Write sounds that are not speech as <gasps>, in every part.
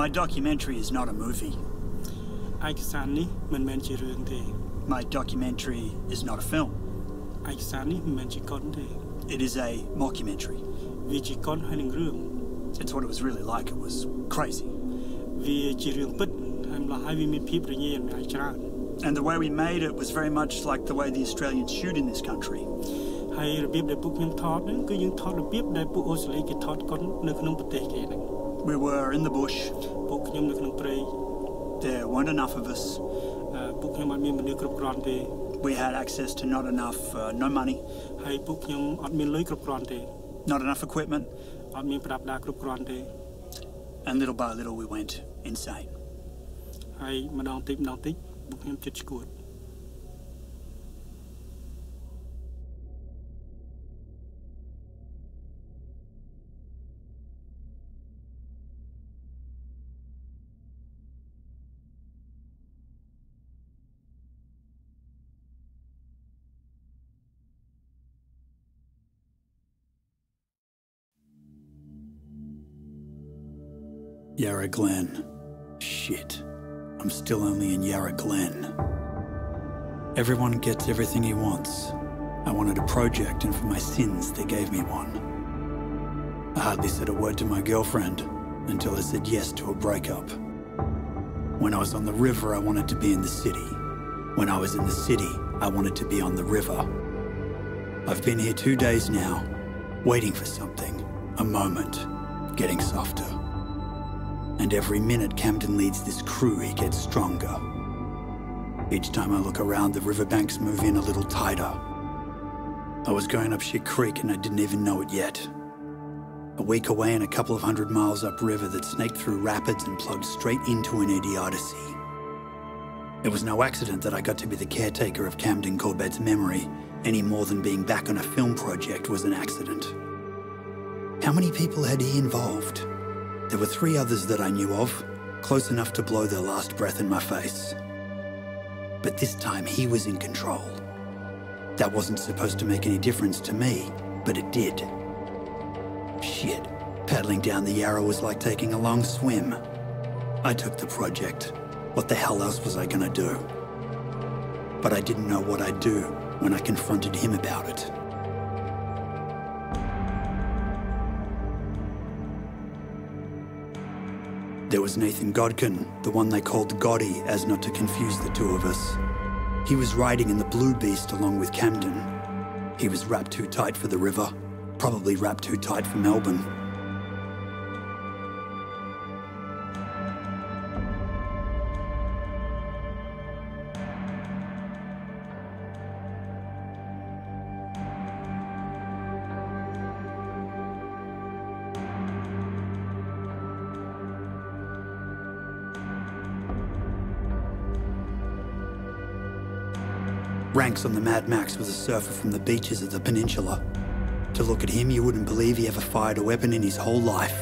My documentary is not a movie. ឯកសារនេះមិនមែនជារឿងទេ My documentary is not a film. ឯកសារនេះមិនមែនជាកុនទេ It is a mockumentary. វាជាកុនហើយនឹងរឿង It's what it was really like. It was crazy. វាជារឿងពិតហើយម្ល៉េះហើយវាមានភាពរញ៉េរញ៉ៃច្រើន And the way we made it was very much like the way the Australians shoot in this country. ហើយរបៀបដែលពួកខ្ញុំថតហ្នឹងគឺយើងថតរបៀបដែលពួកអូស្ត្រាលីគេថតកុននៅក្នុងប្រទេសគេហ្នឹង We were in the bush. ពួកខ្ញុំនៅក្នុងព្រៃ There weren't enough of us. អឺពួកខ្ញុំអត់មានមនុស្សគ្រប់គ្រាន់ទេ We had access to not enough, uh, no money, ហើយពួកខ្ញុំអត់មានលុយគ្រប់គ្រាន់ទេ not enough equipment, អត់មានប្រដាប់ដាគ្រប់គ្រាន់ទេ and little by little we went insane. ហើយម្ដងតិចម្ដងតិចពួកខ្ញុំចិត្តឈួត Yarra Glen. Shit. I'm still only in Yarra Glen. Everyone gets everything he wants. I wanted a project, and for my sins, they gave me one. I hardly said a word to my girlfriend until I said yes to a breakup. When I was on the river, I wanted to be in the city. When I was in the city, I wanted to be on the river. I've been here two days now, waiting for something, a moment, getting softer. And every minute Camden leads this crew, he gets stronger. Each time I look around, the riverbanks move in a little tighter. I was going up Shit Creek and I didn't even know it yet. A week away and a couple of hundred miles upriver that snaked through rapids and plugged straight into an idiocy. It was no accident that I got to be the caretaker of Camden Corbett's memory, any more than being back on a film project was an accident. How many people had he involved? There were three others that I knew of, close enough to blow their last breath in my face. But this time he was in control. That wasn't supposed to make any difference to me, but it did. Shit, paddling down the Yarra was like taking a long swim. I took the project. What the hell else was I gonna do? But I didn't know what I'd do when I confronted him about it. There was Nathan Godkin, the one they called Goddy, as not to confuse the two of us. He was riding in the Blue Beast along with Camden. He was wrapped too tight for the river, probably wrapped too tight for Melbourne. On the Mad Max was a surfer from the beaches of the peninsula. To look at him, you wouldn't believe he ever fired a weapon in his whole life.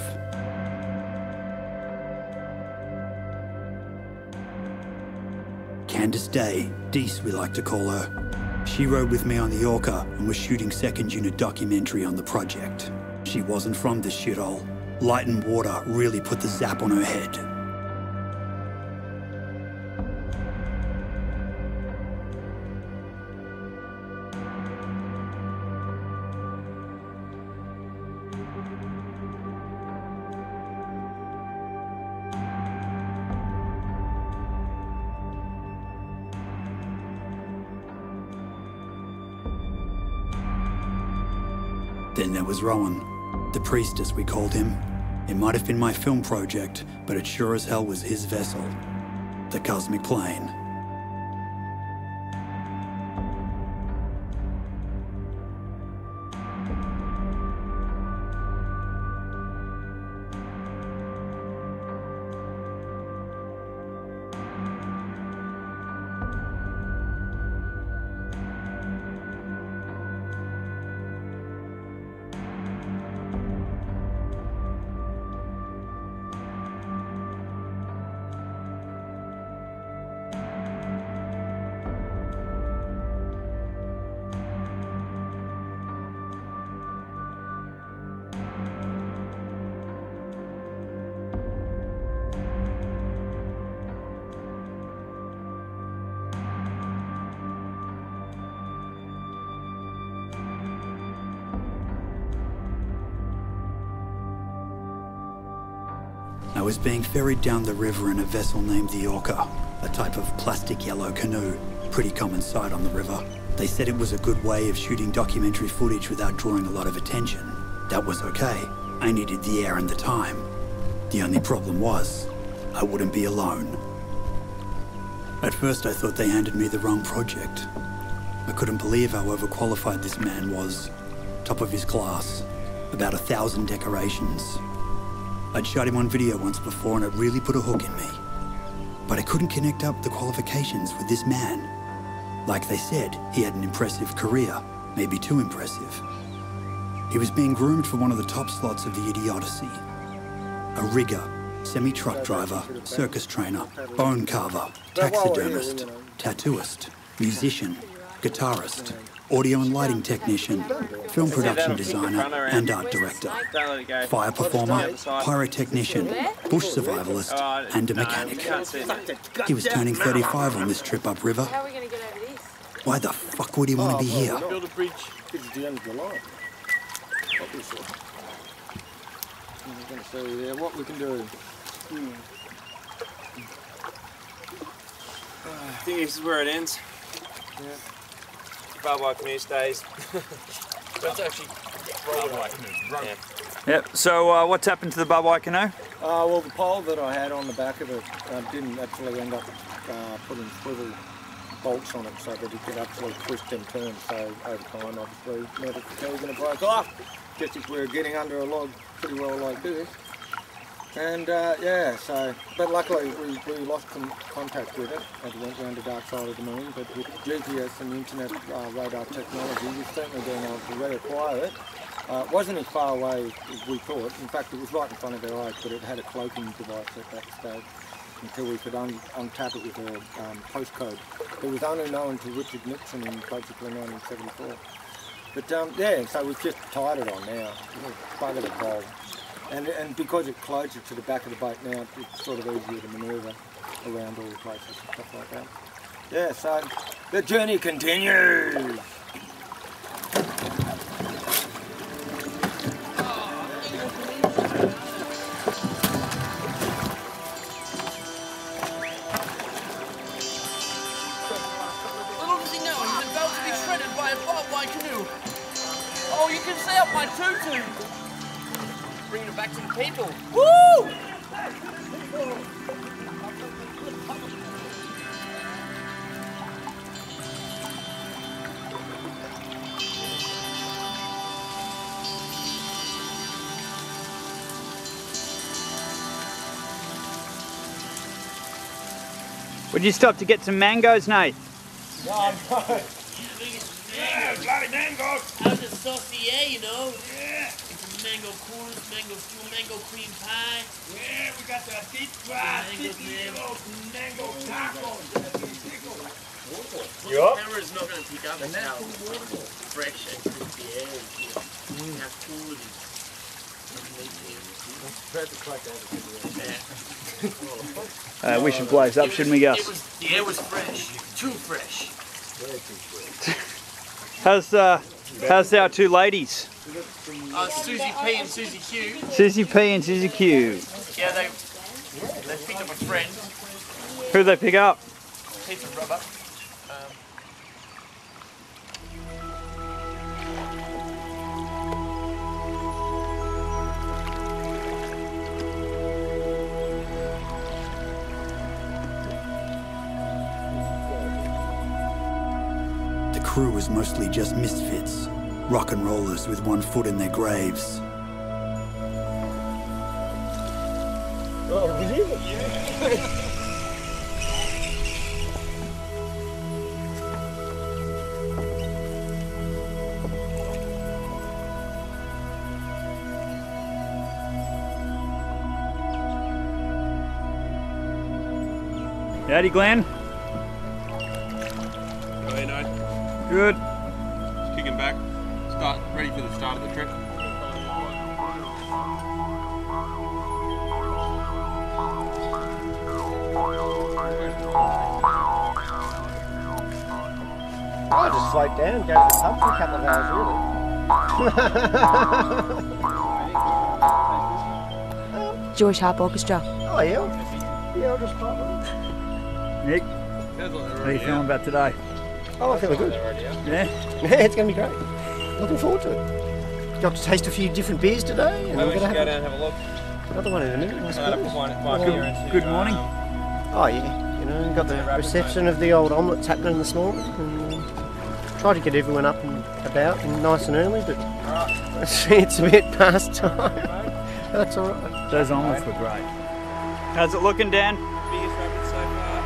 Candace Day, Deese we like to call her. She rode with me on the Orca and was shooting second unit documentary on the project. She wasn't from this shithole. Light and water really put the zap on her head. There was Rowan, the priest as we called him. It might have been my film project, but it sure as hell was his vessel, the Cosmic Plane. Ferried down the river in a vessel named the Orca, a type of plastic yellow canoe, pretty common sight on the river. They said it was a good way of shooting documentary footage without drawing a lot of attention. That was okay. I needed the air and the time. The only problem was, I wouldn't be alone. At first I thought they handed me the wrong project. I couldn't believe how overqualified this man was. Top of his class. About a thousand decorations. I'd shot him on video once before and it really put a hook in me. But I couldn't connect up the qualifications with this man. Like they said, he had an impressive career, maybe too impressive. He was being groomed for one of the top slots of the idiocy. A rigger, semi-truck driver, circus trainer, bone carver, taxidermist, tattooist, musician, guitarist, audio and lighting technician, film production designer and art director, fire performer, pyrotechnician, bush survivalist and a mechanic. He was turning 35 on this trip upriver. How are we going to get over this? Why the fuck would he want to be here? Build a bridge. It's the end of the line. Obviously. I'm going to show you there what we can do. I think this is where it ends. Yeah. Barbed wire canoe stays. That's actually barbed wire canoe. Yep. So uh, what's happened to the barbed wire canoe? Uh, well, the pole that I had on the back of it uh, didn't actually end up uh, putting swivel bolts on it so that it could actually twist and turn. So over time, obviously, metal fatigue and it broke off. Just as we were getting under a log pretty well like this. And uh, yeah, so, but luckily we, we lost con- contact with it as it went round the dark side of the moon. But with GPS and internet uh, radar technology, we've certainly been able to reacquire it. Uh, it wasn't as far away as we thought. In fact, it was right in front of our eyes, but it had a cloaking device at that stage until we could un- untap it with a um, postcode. It was only known to Richard Nixon in basically 1974. But um, yeah, so we've just tied it on now. Bugger the bowl. And, and because it closes to the back of the boat now, it's sort of easier to manoeuvre around all the places and stuff like that. Yeah, so the journey continues. By a canoe. Oh, you can see up my tutu. Bringing it back to the people. Woo! Would you stop to get some mangoes, Nate? No, I'm not. Yeah, bloody mango. How's it saucier, you know? Yeah. Some mango corns, mango stew, mango cream pie. Yeah, we got the deep fried, Mangoes sticky there. little mango tacos. The camera's not going to pick up how fresh and crispy it is. How cool it is. Uh, we should blaze up, shouldn't we, Gus? Was, the air was fresh. Too fresh. <laughs> How's uh, how's our two ladies, Uh, Susie P and Susie Q. Susie P and Susie Q? Yeah, they they picked up a friend. Who did they pick up? Piece of rubber. Um, The crew was mostly just misfits, rock and rollers with one foot in their graves. Oh, really? Yeah. Howdy, Glenn. Go ahead, Nate. Good. Slowed down, go to the pub for a couple of hours, really. Jewish Harp Orchestra. Oh, yeah. Yeah, I'll just pop in. Nick, how are you feeling about today? Oh, I feel good. Yeah? Yeah, it's going to be great. Looking forward to it. Got to taste a few different beers today. And Maybe we're gonna should go have down and have a look. Another one in a minute, I Uh, suppose. put one, one Good- good morning. um, Oh, yeah. You know, got the reception of the old omelettes happening this morning. And, tried to get everyone up and about and nice and early, but <laughs> it's a bit past time. <laughs> That's all right. Those omelettes were great. How's it looking, Dan? biggest rabbit so far.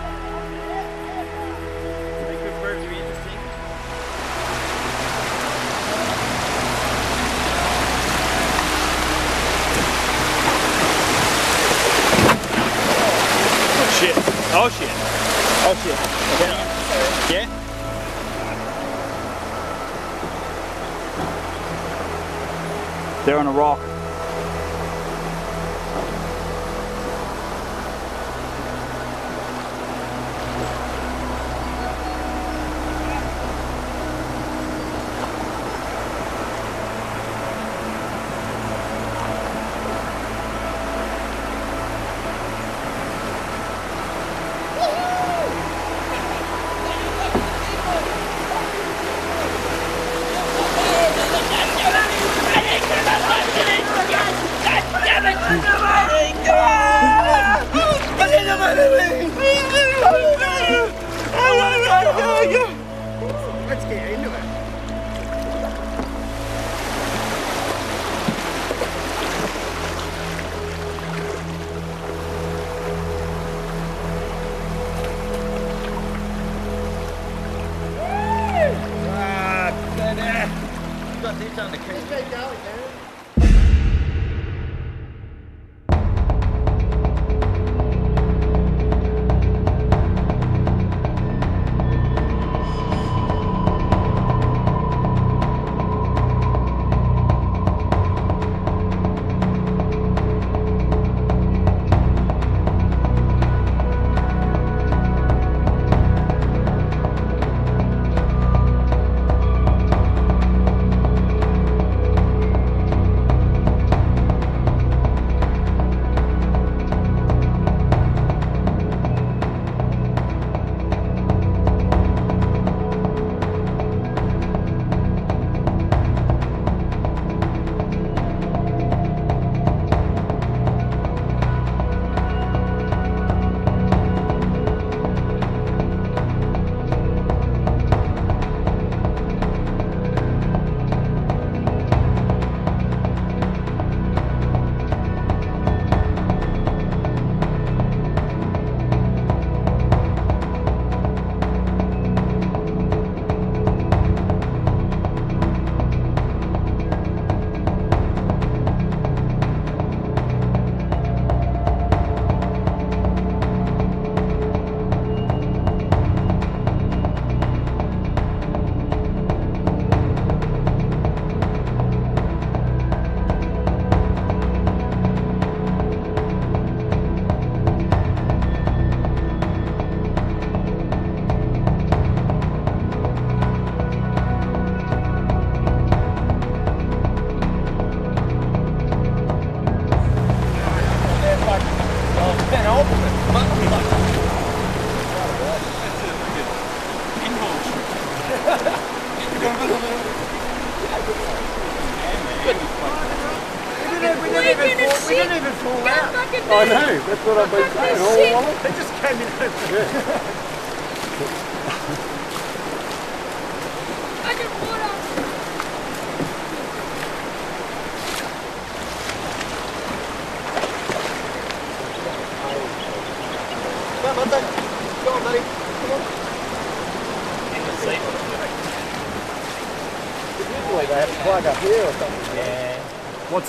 They could prove to be interesting. Oh shit. Oh shit. Oh shit. Yeah? Yeah? They're on a rock.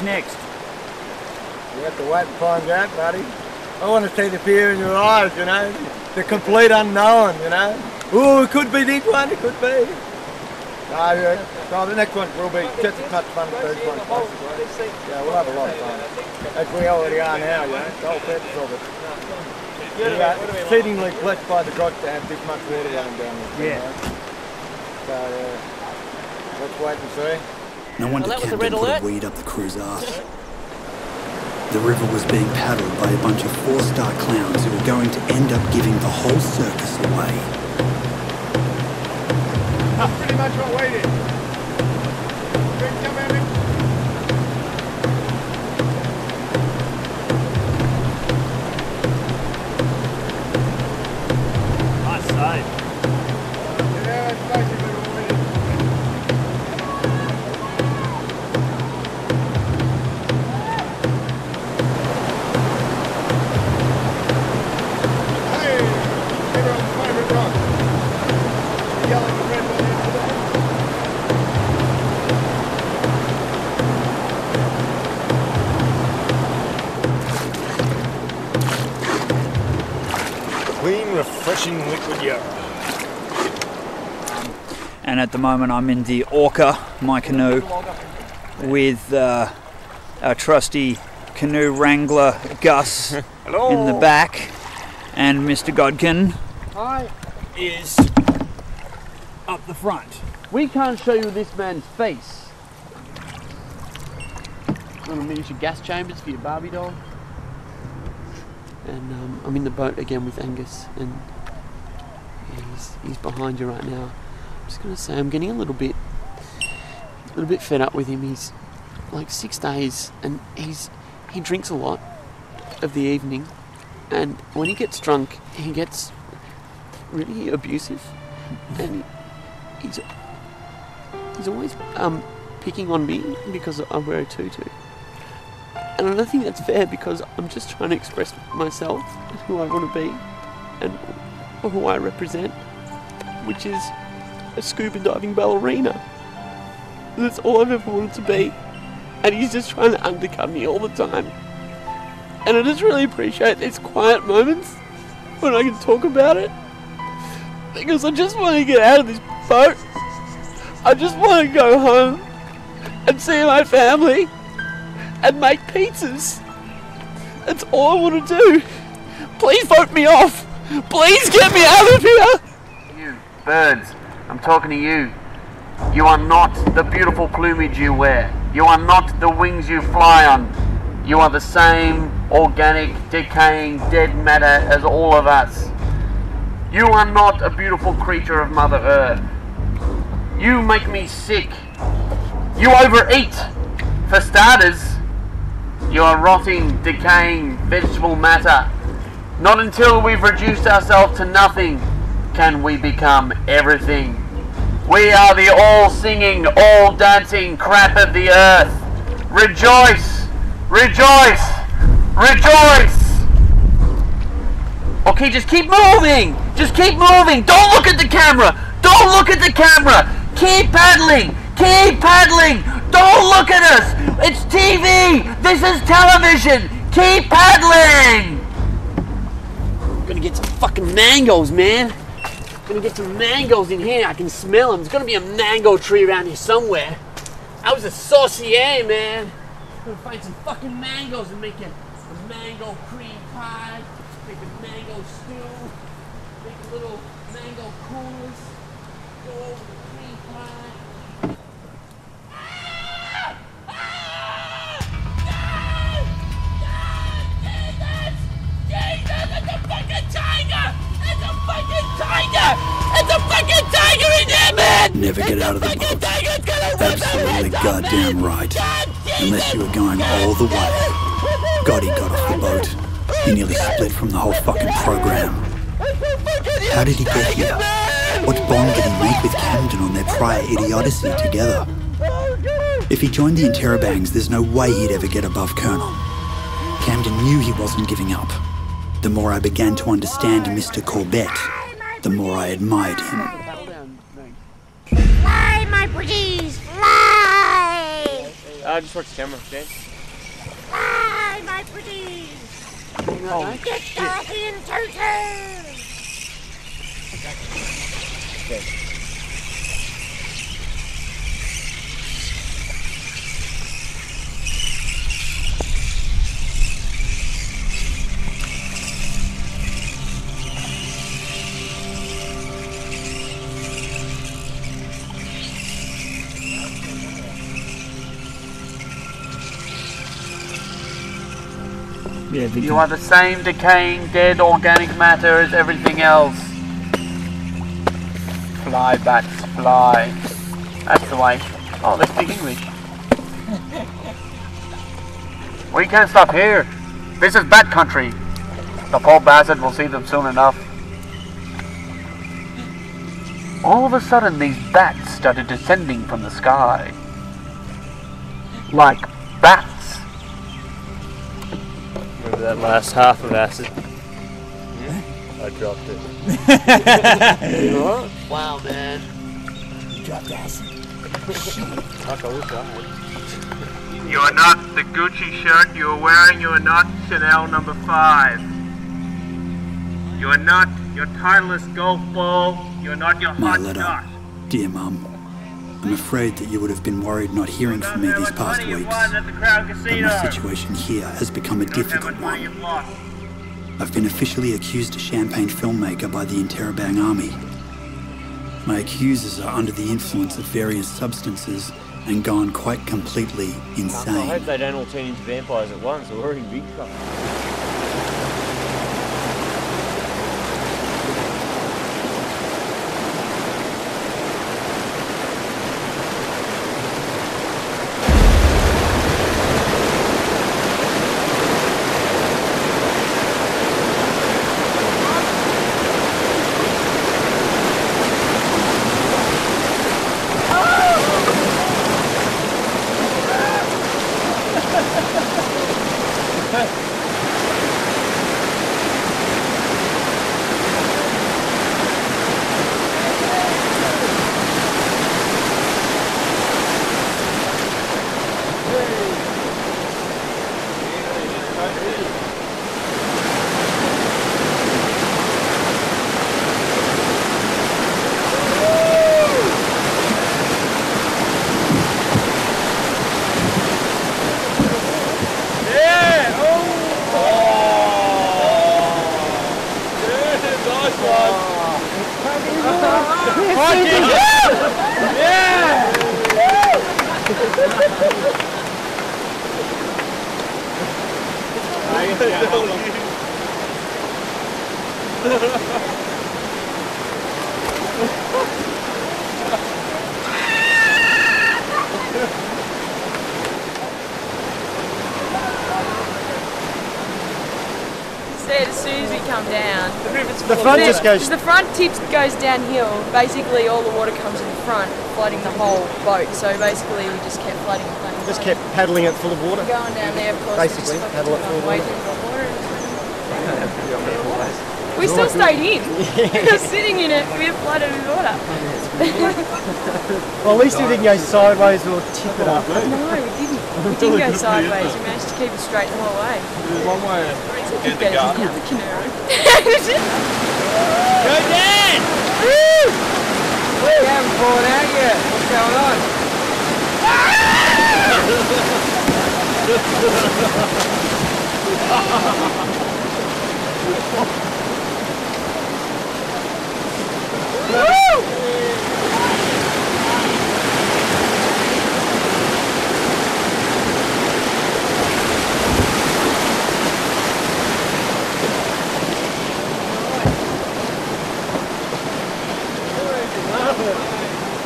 Next? You have to wait and find out, buddy. I want to see the fear in your eyes, you know. The complete unknown, you know. Oh, it could be this one, it could be. No, yeah, no, the next one will be just as much fun as these ones. Yeah, we'll have a lot of fun. As we already are now, you know. The whole purpose of it. We are exceedingly blessed by the gods to have this much water running down there. Yeah. So, uh, let's wait and see. No wonder that was a put alert. a weed up the crew's ass. The river was being paddled by a bunch of four-star clowns who were going to end up giving the whole circus away. That's pretty much what we did. At the moment, I'm in the Orca, my canoe, with uh, our trusty canoe wrangler Gus Hello. in the back, and Mr. Godkin Hi. is up the front. We can't show you this man's face. Little miniature gas chambers for your Barbie doll. And um, I'm in the boat again with Angus, and he's, he's behind you right now. Just gonna say I'm getting a little bit, a little bit fed up with him. He's like six days, and he's he drinks a lot of the evening, and when he gets drunk, he gets really abusive, and he's he's always um, picking on me because I wear a tutu. And I don't think that's fair because I'm just trying to express myself who I want to be and who I represent, which is a scuba diving ballerina. That's all I've ever wanted to be. And he's just trying to undercut me all the time. And I just really appreciate these quiet moments when I can talk about it. Because I just want to get out of this boat. I just want to go home and see my family and make pizzas. That's all I want to do. Please vote me off. Please get me out of here. You, birds, I'm talking to you. You are not the beautiful plumage you wear. You are not the wings you fly on. You are the same organic, decaying, dead matter as all of us. You are not a beautiful creature of Mother Earth. You make me sick. You overeat. For starters, you are rotting, decaying vegetable matter. Not until we've reduced ourselves to nothing can we become everything. We are the all singing, all dancing crap of the earth. Rejoice! Rejoice! Rejoice! Okay, just keep moving! Just keep moving! Don't look at the camera! Don't look at the camera! Keep paddling! Keep paddling! Don't look at us! It's TV! This is television! Keep paddling! I'm Gonna get some fucking mangoes, man. Gonna get some mangoes in here. I can smell them. There's gonna be a mango tree around here somewhere. I was a saucier, man. Gonna find some fucking mangoes and make a, a mango cream pie. Make a mango stew. Make a little mango coolers. Go over the cream pie. Never get out of the boat. Absolutely goddamn right. Unless you were going all the way. God, he got off the boat. He nearly split from the whole fucking program. How did he get here? What bond did he make with Camden on their prior idiocy together? If he joined the Interrobangs, there's no way he'd ever get above Colonel. Camden knew he wasn't giving up. The more I began to understand Mr. Corbett, the more I admired him. Fly, my pretties, fly! Uh, just watch the camera, James. Fly, my pretties! Oh, Get shit. off in tutu! Yeah. You are the same decaying dead organic matter as everything else. Fly, bats, fly. That's the way. Oh, they speak English. <laughs> We can't stop here. This is bat country. The poor bastard will see them soon enough. All of a sudden, these bats started descending from the sky. Like bats. Remember that last half of acid? I dropped it. <laughs> you alright? Wow, man. Dropped acid. Fuck, I wish I had. You are not the Gucci shirt you are wearing. You are not Chanel number five. You are not your Titleist golf ball. You are not your My hot letter. shot. Dear Mum, I'm afraid that you would have been worried not hearing from me these past weeks. the But my situation here has become a You don't have difficult one. I've been officially accused a champagne filmmaker by the Interrobang army. My accusers are under the influence of various substances and gone quite completely insane. I hope they don't all turn into vampires at once, or we're in big trouble. said as soon as we come down. The front just goes- The front tip goes downhill. Basically, all the water comes in the front, flooding the whole boat. So basically, we just kept flooding, flooding. Just kept paddling it full of water. Going down there, of course. Basically, we just paddle it full of water. too much water. <laughs> We still stayed in. <laughs> we were <laughs> sitting in it. We were flooded with water. Well, at least we didn't go sideways or tip it up. no, we didn't. We didn't go sideways. We managed to keep it straight the whole way. There's one way to get the Get garden. the canoe. Go Dan! We haven't fallen out yet. What's going on? <laughs>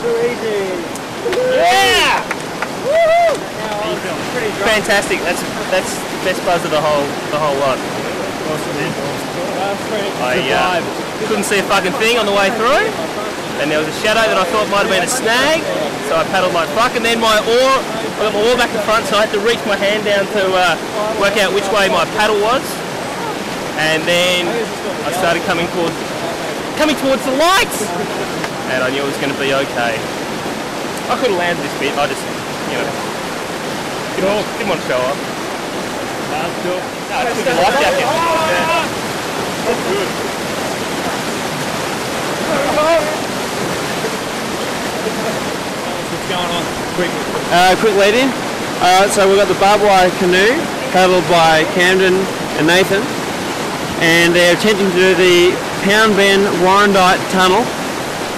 Too easy. Yeah! Fantastic. That's that's the best buzz of the whole the whole lot. I uh, couldn't see a fucking thing on the way through, and there was a shadow that I thought might have been a snag, so I paddled like fuck. And then my oar, I got my oar back in front, so I had to reach my hand down to uh, work out which way my paddle was. And then I started coming towards coming towards the lights, and I knew it was going to be okay. I could have landed this bit. I just, you know, didn't, didn't show off. That's cool. No, I just took the life jacket. Yeah. That's good. What's going on? Quick. Uh, quick lead in. Uh, so we've got the barbed wire canoe paddled by Camden and Nathan, and they're attempting to do the Pound Bend Warrandyte Tunnel,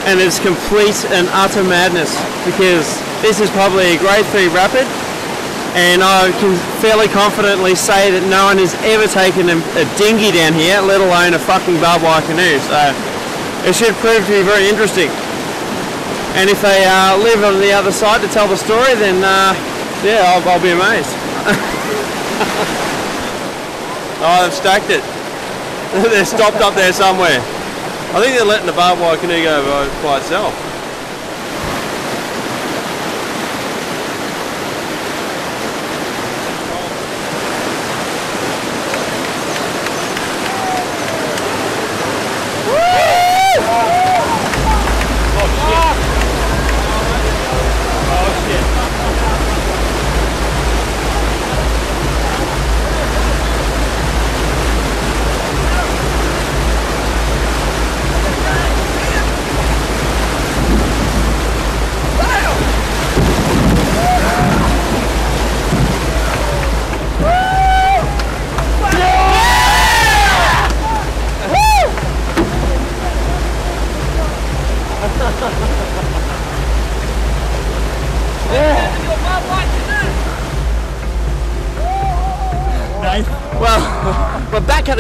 and it's complete and utter madness because this is probably a grade three rapid, and I can fairly confidently say that no one has ever taken a, a dinghy down here, let alone a fucking barbed wire canoe. So it should prove to be very interesting. And if they uh, live on the other side to tell the story, then uh, yeah, I'll, I'll be amazed. <laughs> oh, they've stacked it. <laughs> they're stopped up there somewhere. I think they're letting the barbed wire canoe go by, by itself.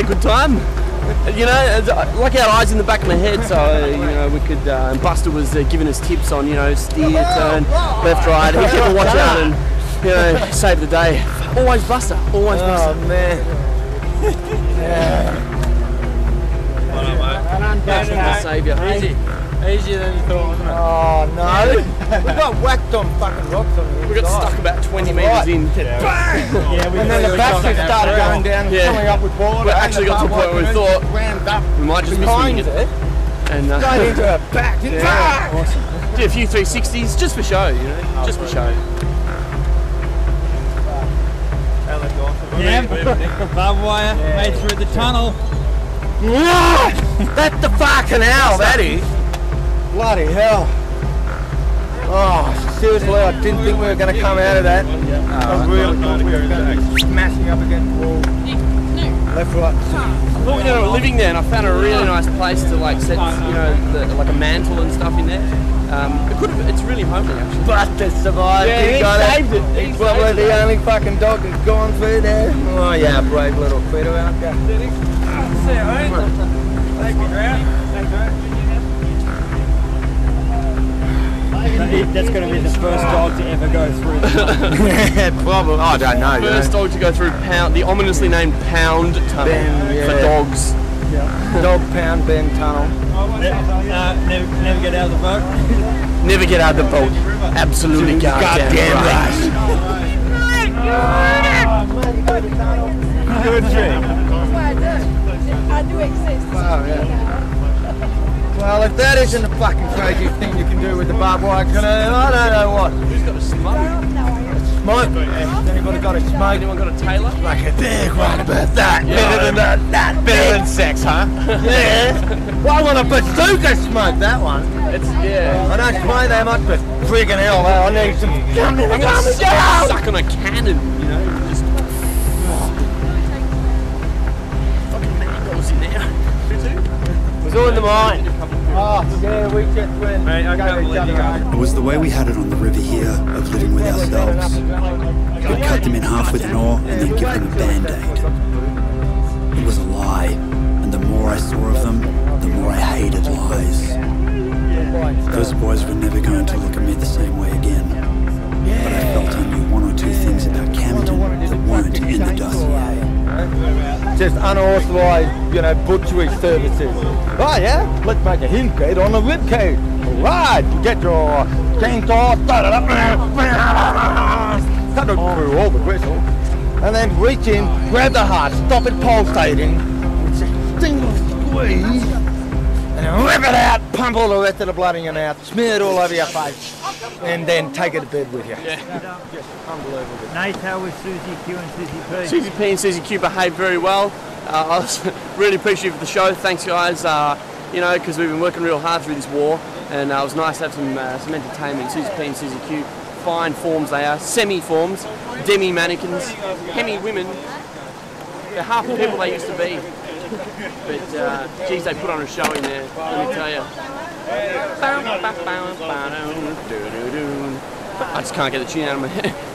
A good time. You know, uh, like our eyes in the back of my head, so you know we could. Uh, and Buster was uh, giving us tips on you know steer, turn, left, right. He kept a watch out and you know save the day. Always Buster, always Buster. Oh man. That's the saviour. Easy. Easier than you thought, wasn't it? Oh no. We got whacked on fucking rocks on the We got stuck about 20 metres in. Bang! Yeah, we and then the battery started going down and Yeah. filling up with water. We actually got to a point where we thought up we might just miss behind winging it. it. And uh, Going into her back. <laughs> Yeah. Back! Awesome. Did a few 360s just for show, you know, just for show. Yeah, barbed wire made through the tunnel. That's the fucking hell, that is. Bloody hell. Oh, seriously, I didn't think we were going to come out of that. I really thought we were going to be smashing up against the wall. Left, right. I thought we were living there, and I found a really nice place to like set, you know, the, like a mantle and stuff in there. Um, it could have, it's really homely actually. Buster survived. Yeah, he he got saved it. He He's probably saved the it. only fucking dog that's gone through there. Oh yeah, brave little critter out there. That's going to be the first dog to ever go through the <laughs> tunnel. Probably. I don't know. First know. dog to go through pound, the ominously named Pound Tunnel Ben, yeah. for dogs. Dog pound Ben tunnel. Uh, never, never get out of the boat. <laughs> Never get out of the boat. Absolutely goddamn, Goddamn right. <laughs> Good That's what I do. I do exist. Oh, yeah. Well, if that isn't a fucking crazy thing you can do with the barbed wire canoe, I don't know what. Who's got a smoke? Smoke? Has anybody got a smoke? Anyone got a Taylor? Like a big one about that. Yeah. Better than that. That better than sex, huh? <laughs> yeah. Well, I want a bazooka smoke, that one. It's yeah. I don't smoke that much, but friggin' hell, I need some gum in the I'm gum. gonna suck, suck on a cannon, you know, just fucking mangoes in there. It was all in the mind. I. It was the way we had it on the river here of living with ourselves. We'd cut them in half with an oar and then give them a band-aid. It was a lie, and the more I saw of them, the more I hated lies. Those boys were never going to look at me the same way again. But I felt I knew one or two things about Camden that weren't in the dossier. Just unauthorised, you know, butchery services. Oh yeah, let's make a hint gate on the rib cage. Right, you get your chainsaw, cut it through all the gristle, and then reach in, grab the heart, stop it pulsating, single squeeze, and rip it out, pump all the rest of the blood in your mouth, smear it all over your face, and then take it to bed with you. Just unbelievable. Nate, how was Susie Q and Susie P? Susie P and Susie Q behaved very well. Uh, I was <laughs> really appreciative of the show. Thanks, guys. Uh, you know, because we've been working real hard through this war, and uh, it was nice to have some uh, some entertainment. Susie P and Susie Q, fine forms they are, semi forms, demi mannequins, hemi women. They're half the people they used to be. But uh, geez, they put on a show in there. Let me tell you. I just can't get the tune out of my head. <laughs>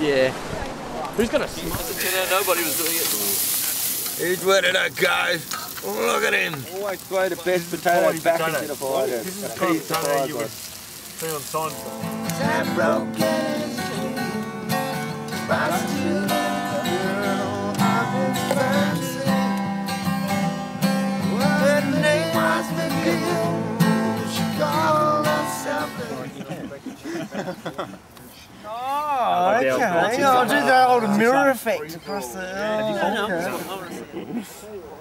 Yeah. Who's gonna? Nobody was doing it. He's ready to go. Look at him. Always throw the best potato back into the fire. This is the kind of potato you would see on signs. Oh, okay. I'll do that old mirror effect across the.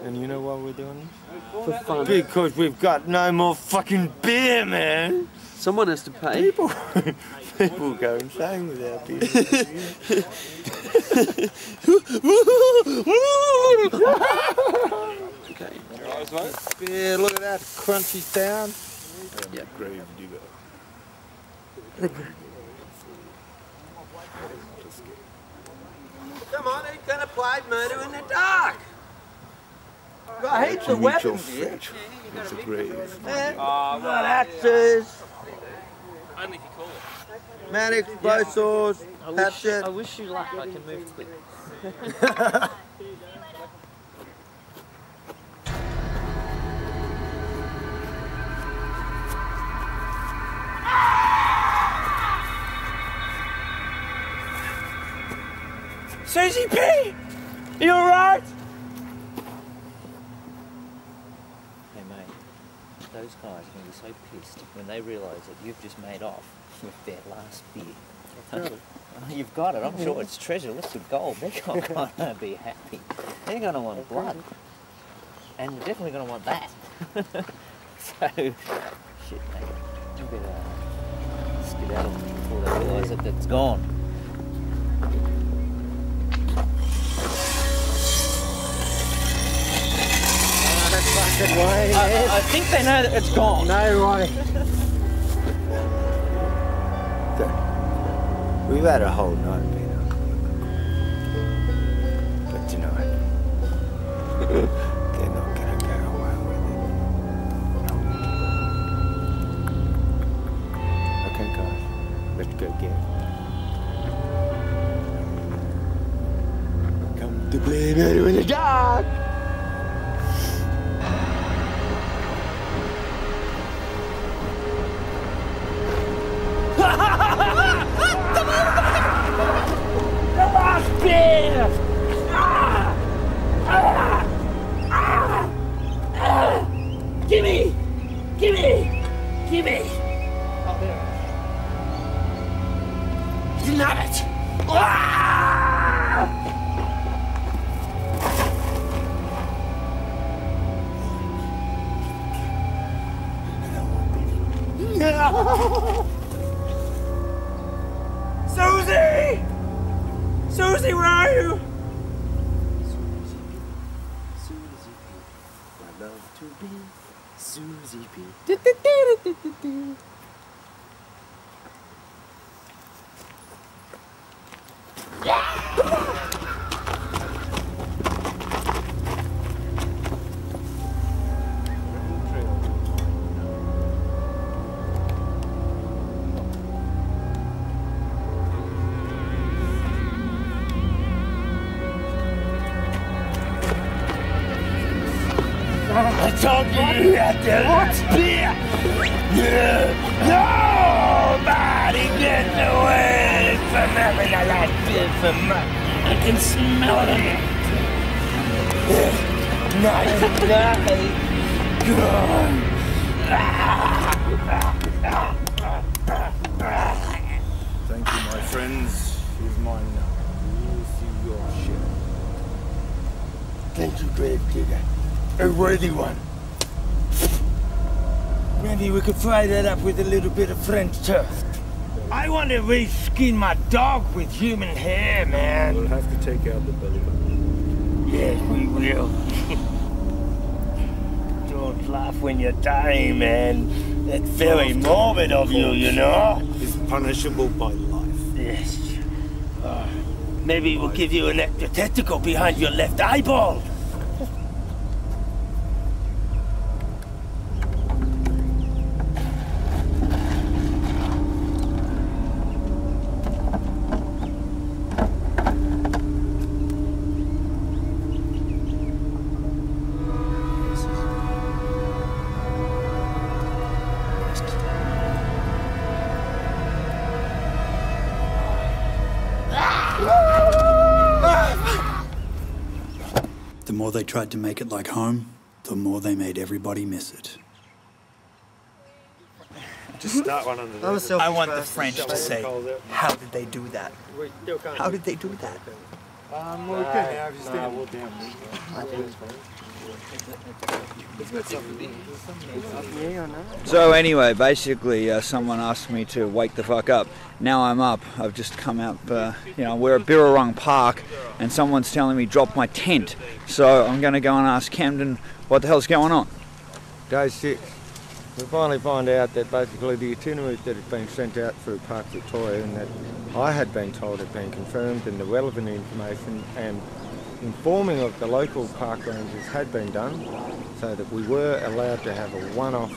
And you know why we're doing For fun. Because we've got no more fucking beer, man. Someone has to pay. People, <laughs> people go insane with our beer. <laughs> <laughs> okay. Guys, mate. Beer, look at that crunchy sound. Yeah. Grave digger. Come on, who's gonna play murder in the dark? Got heaps of weapons here. It's a grave. Oh, got axes, Only if you call it. manics, bow saws, I wish. I wish you luck. I can move quick. <laughs> <laughs> Susie P! You alright? Hey mate, those guys are going to be so pissed when they realise that you've just made off with their last beer. got. Oh, <laughs> You've got it. I'm sure it's treasure. Lots of gold. They're going <laughs> to be happy. They're going to want blood, and they're definitely going to want that. <laughs> so, shit, mate. You better skedaddle before they realise that it's gone. fucking way, I, I think they know that it's gone. No way. We've had a whole night, Peter. But tonight, <laughs> let's go get. Come to play in the dark. With a little bit of French toast. I want to reskin my dog with human hair, man. We'll have to take out the belly button. Yes, we will. <laughs> Don't laugh when you're dying, man. That's very morbid of you, you know. It's punishable by life. Yes. Uh, maybe we'll give you an extra testicle behind your left eyeball. Tried to make it like home, the more they made everybody miss it. Just start one under I'm there. selfish I want the French to say, how did they do that? We still can't. How did they do that? Um, well, we can now if So anyway, basically, uh, someone asked me to wake the fuck up. Now I'm up. I've just come out. Uh, you know, we're at Birrarung Park, and someone's telling me drop my tent. So I'm going to go and ask Camden what the hell's going on. Day six. We finally find out that basically the itinerary that had been sent out through Park Victoria and that I had been told had been confirmed and the relevant information and informing of the local park rangers had been done so that we were allowed to have a one-off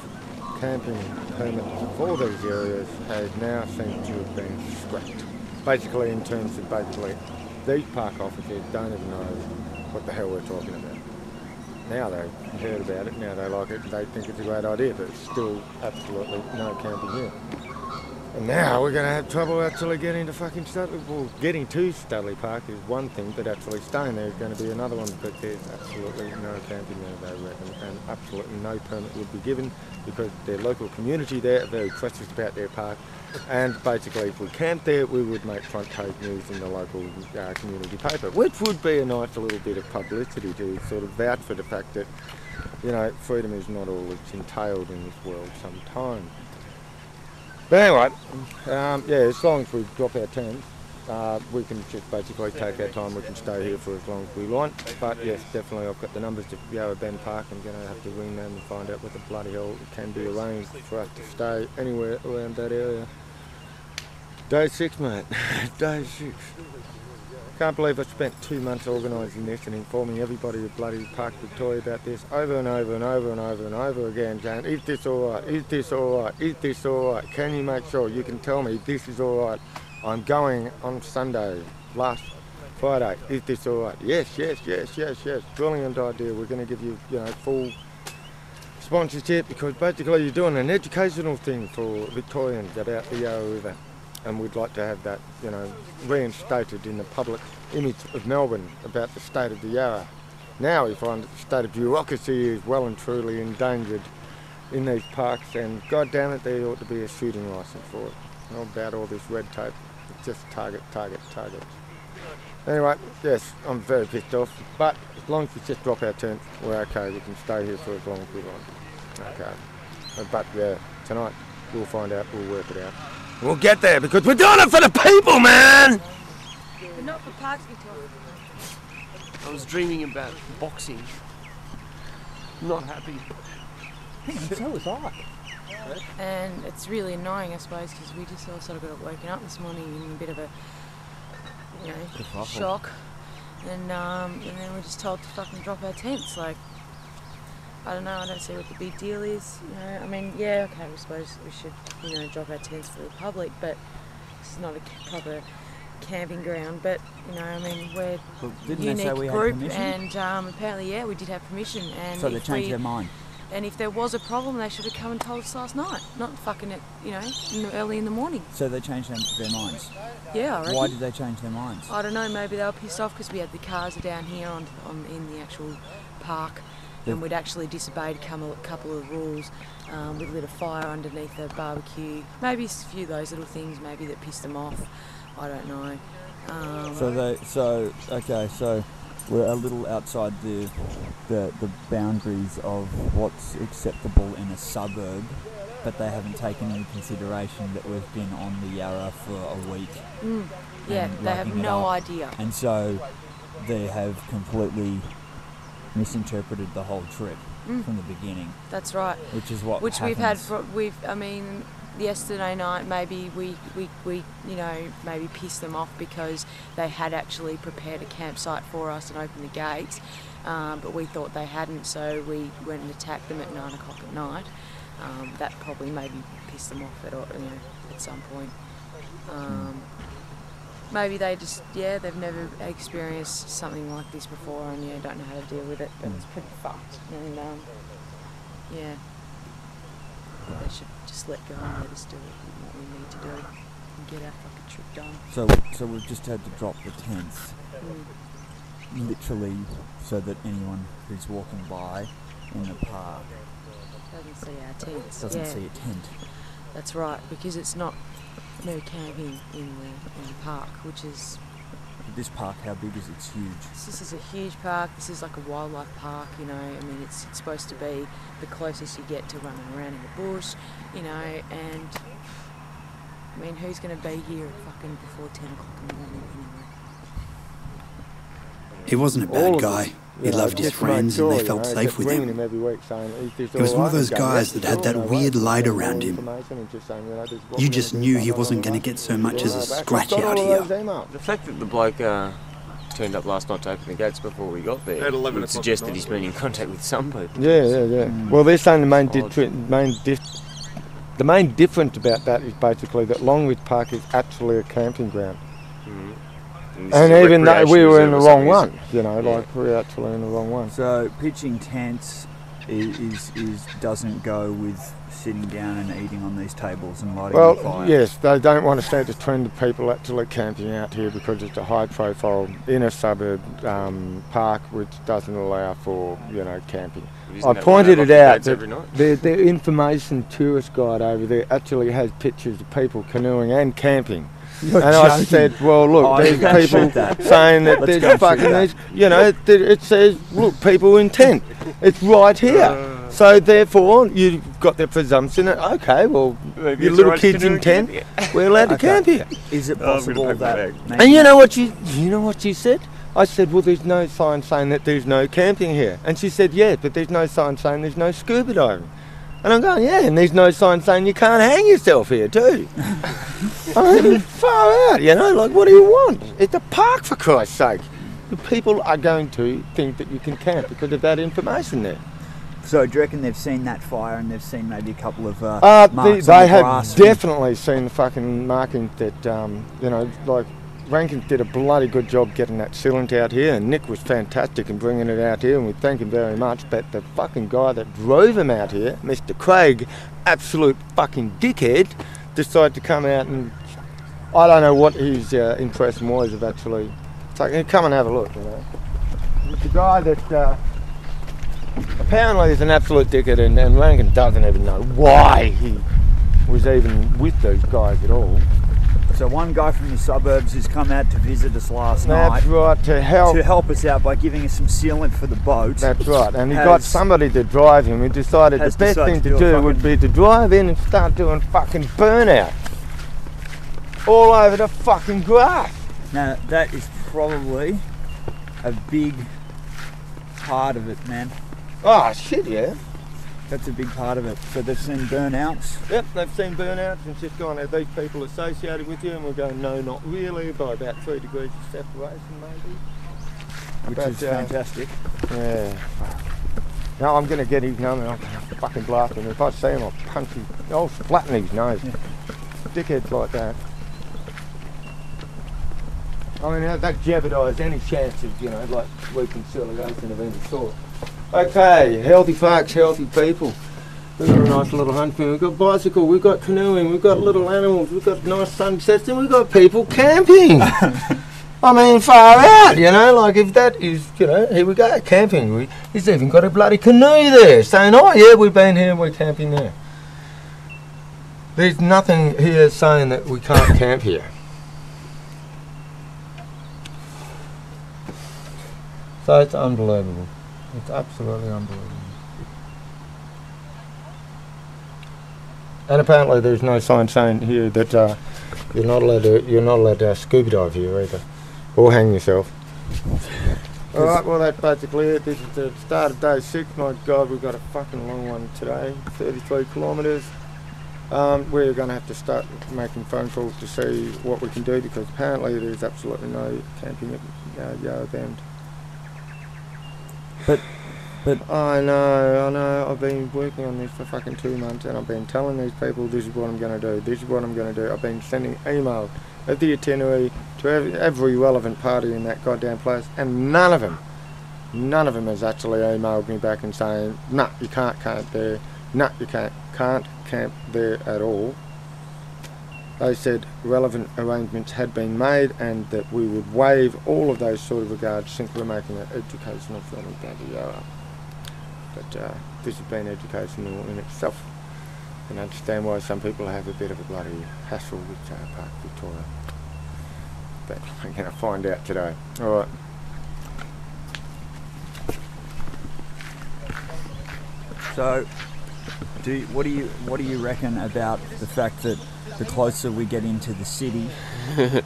camping permit for these areas has now seemed to have been scrapped. Basically in terms of basically these park officers don't even know what the hell we're talking about. Now they've heard about it, now they like it, they think it's a great idea, but it's still absolutely no camping here. And now we're going to have trouble actually getting to fucking Studley. Well, getting to Studley Park is one thing, but actually staying there is going to be another one. But there's absolutely no camping there, they reckon, and absolutely no permit would be given because their local community there are very precious about their park. And basically, if we camped there, we would make front page news in the local uh, community paper, which would be a nice little bit of publicity to sort of vouch for the fact that, you know, freedom is not all that's entailed in this world sometimes. But anyway, um, yeah, as long as we drop our tents, uh, we can just basically take our time. We can stay here for as long as we want. But yes, definitely, I've got the numbers to Yarra Bend Park. I'm going to have to ring them and find out what the bloody hell can be arranged for us to stay anywhere around that area. Day six, mate. <laughs> Day six. Can't believe I spent two months organising this and informing everybody of bloody Park Victoria about this over and over and over and over and over again, Jane. Is this alright? Is this alright? Is this alright? Can you make sure you can tell me this is alright? I'm going on Sunday, last Friday. Is this alright? Yes, yes, yes, yes, yes. Brilliant idea. We're going to give you, you know, full sponsorship because basically you're doing an educational thing for Victorians about the Yarra River and we'd like to have that, you know, reinstated in the public image of Melbourne about the state of the Yarra. Now we find that the state of bureaucracy is well and truly endangered in these parks and god damn it there ought to be a shooting licence for it. Not about all this red tape. It's just target, target, target. Anyway, yes, I'm very pissed off, but as long as we just drop our tent, we're okay. We can stay here for as long as we want. Okay. But yeah, tonight we'll find out, we'll work it out. We'll get there because we're doing it for the people, man! But not for Parks Victoria. I was dreaming about boxing. Not happy. so was I. And it's really annoying, I suppose, because we just all sort of got woken up this morning in a bit of a, you know, shock. And um, and then we're just told to fucking drop our tents. Like, I don't know. I don't see what the big deal is. You know, I mean, yeah, okay, we suppose we should, you know, drop our tents for the public, but this is not a proper camping ground. But you know, I mean, we're Well, didn't they say unique we had group, permission? and um, apparently, yeah, we did have permission. And So they changed we- their mind. And if there was a problem, they should have come and told us last night, not fucking it, you know, in the, early in the morning. So they changed them, their minds. Yeah, I. Why did they change their minds? I don't know. Maybe they were pissed off because we had the cars down here on, on in the actual park, and we'd actually disobeyed a couple, of rules. Um, we lit a fire underneath the barbecue. Maybe a few of those little things, maybe that pissed them off. I don't know. Um, So they, so okay, so we're a little outside the, the the boundaries of what's acceptable in a suburb, but they haven't taken into consideration that we've been on the Yarra for a week. Mm, yeah, they have no idea. And so they have completely misinterpreted the whole trip Mm. from the beginning. That's right. Which is what Which we've had. For, we've. I mean, yesterday night maybe we, we we you know maybe pissed them off because they had actually prepared a campsite for us and opened the gates, um, but we thought they hadn't, so we went and attacked them at nine o'clock at night. Um, that probably maybe pissed them off at you know at some point. Um, maybe they just yeah they've never experienced something like this before and yeah don't know how to deal with it but it's pretty fucked and um, yeah they should just let go and let us do what we need to do and get our fucking trip done So, so we've just had to drop the tents. Mm. literally so that anyone who's walking by in the park Doesn't see our tents. doesn't yeah. see a tent. That's right, because it's not no camping in the in the park, which is This park, how big is it? It's huge. this is a huge park. This is like a wildlife park, you know. I mean, it's, it's supposed to be the closest you get to running around in the bush, you know. And I mean, who's going to be here at fucking before ten o'clock in the morning anyway? He wasn't a All bad of guy. Us, He you loved his just to make friends sure, and they you felt know, safe with ringing him. every week saying, "Is this He was one of those guys that had that weird light around him. just saying, you know, You just knew he wasn't going to get so much as a blah, blah. scratch out here. The fact that the bloke uh, turned up last night to open the gates before we got there At 11 would suggest that he's been in contact with some people. Yeah, yeah, yeah. Well, they're saying the main, di- main dif- the main difference about that is basically that Longridge Park is actually a camping ground. And, And even though we were in the wrong reserve one, you know, like we we're actually in the wrong one. So pitching tents is, is, is doesn't go with sitting down and eating on these tables and lighting a Well, fire. yes, they don't want to start the trend of people actually camping out here because it's a high-profile inner suburb um, park which doesn't allow for you know camping. I pointed it they lock the out that every night? the, the information tourist guide over there actually has pictures of people canoeing and camping. You're and I said, well, look, Oh, there's people shoot that. saying that Let's there's fucking, that. there's, you know, it, it says, look, people in tent. It's right here. Uh. so therefore, you've got the presumption that, okay, well, Maybe your little alright kids canoe in tent, <laughs> we're allowed to Okay. camp here. Is it Oh, I'm gonna possible pack my that And you know what you, you know what she said? I said, well, there's no sign saying that there's no camping here. And she said, yeah, but there's no sign saying there's no scuba diving. And I'm going, yeah, and there's no sign saying you can't hang yourself here too. <laughs> I mean, far out, you know, like what do you want? It's a park for Christ's sake. The people are going to think that you can camp because of that information there. So do you reckon they've seen that fire and they've seen maybe a couple of uh, Uh, they, marks on they the have definitely seen the fucking markings that, um, you know, like Rankin did a bloody good job getting that sealant out here, and Nick was fantastic in bringing it out here, and we thank him very much. But the fucking guy that drove him out here, Mr. Craig, absolute fucking dickhead, decided to come out and I don't know what his uh, impression was of actually. taking come and have a look, you know. The guy that. Uh, Apparently is an absolute dickhead and, and Rankin doesn't even know why he was even with those guys at all. So one guy from the suburbs has come out to visit us last That's night. That's right, to help. To help us out by giving us some sealant for the boat. That's right, and he got somebody to drive him. He decided the best thing to to do do would be to drive in and start doing fucking burnout. All over the fucking grass. Now that is probably a big part of it, man. Oh shit, yeah. That's a big part of it. So they've seen burnouts. Yep, they've seen burnouts and just gone, are these people associated with you? And we're going, no, not really, by about three degrees of separation maybe. Which But, is uh, fantastic. Yeah. Now I'm going to get his number and I'm going to fucking blast him. If I see him, I'll punch him. I'll flatten his nose. Dickheads like that. I mean, that, that jeopardise any chance of, you know, like reconciliation of any sort. Okay, healthy parks, healthy people. We've got a nice little hunting. We've got bicycle, we've got canoeing, we've got little animals, we've got nice sunsets, and we've got people camping. <laughs> I mean, far out, you know, like if that is, you know, here we go, camping. We, he's even got a bloody canoe there saying, oh yeah, we've been here, we're camping there. There's nothing here saying that we can't camp here. So it's unbelievable. It's absolutely unbelievable. And apparently there's no sign saying here that uh, you're not allowed to you're not allowed to scuba dive here either, or hang yourself. All right, well that's basically it. This is the start of day six. My God, we've got a fucking long one today, 33 kilometres. Um, we're going to have to start making phone calls to see what we can do because apparently there's absolutely no camping at uh, Yarra Bend. But, but I know, I know. I've been working on this for fucking two months, and I've been telling these people this is what I'm going to do. This is what I'm going to do. I've been sending emails at the itinerary to every, every relevant party in that goddamn place, and none of them, none of them has actually emailed me back and saying, "Nah, you can't camp there. Nah, you can't can't camp there at all." They said relevant arrangements had been made and that we would waive all of those sort of regards we're making it educational film bloody Yarra. But uh, this has been educational in itself and I understand why some people have a bit of a bloody hassle with uh, Park Victoria. But <laughs> I'm going to find out today. Alright. So, do you- what do you what do you reckon about the fact that the closer we get into the city, <laughs> the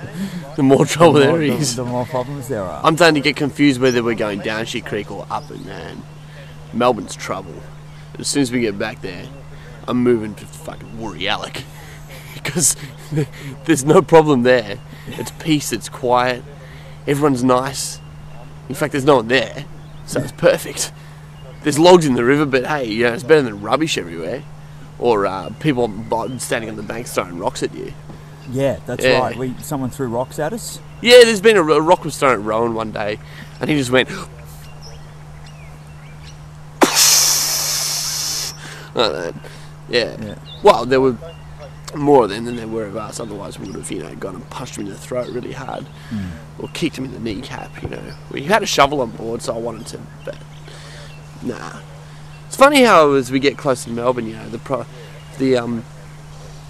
more trouble the more, there the- the, more problems there are? I'm starting to get confused whether we're going down Shit Creek or up it, man. Melbourne's trouble. As soon as we get back there, I'm moving to fucking Woori Yallock. because <laughs> <laughs> there's no problem there. It's peace, it's quiet, everyone's nice. In fact, there's no one there, so it's perfect. There's logs in the river, but hey, you know, it's better than rubbish everywhere. Or uh, people standing on the bank throwing rocks at you. yeah, that's Yeah. right. We someone threw rocks at us. Yeah, there's been a, a rock was thrown at Rowan one day, and he just went. <gasps> like that. Yeah. Well, there were more of them than there were of us. Otherwise, we would have, you know, gone and punched him in the throat really hard, Mm. or kicked him in the kneecap. You know, we had a shovel on board, so I wanted to, but nah. It's funny how as we get closer to Melbourne, you know, the pro, the um,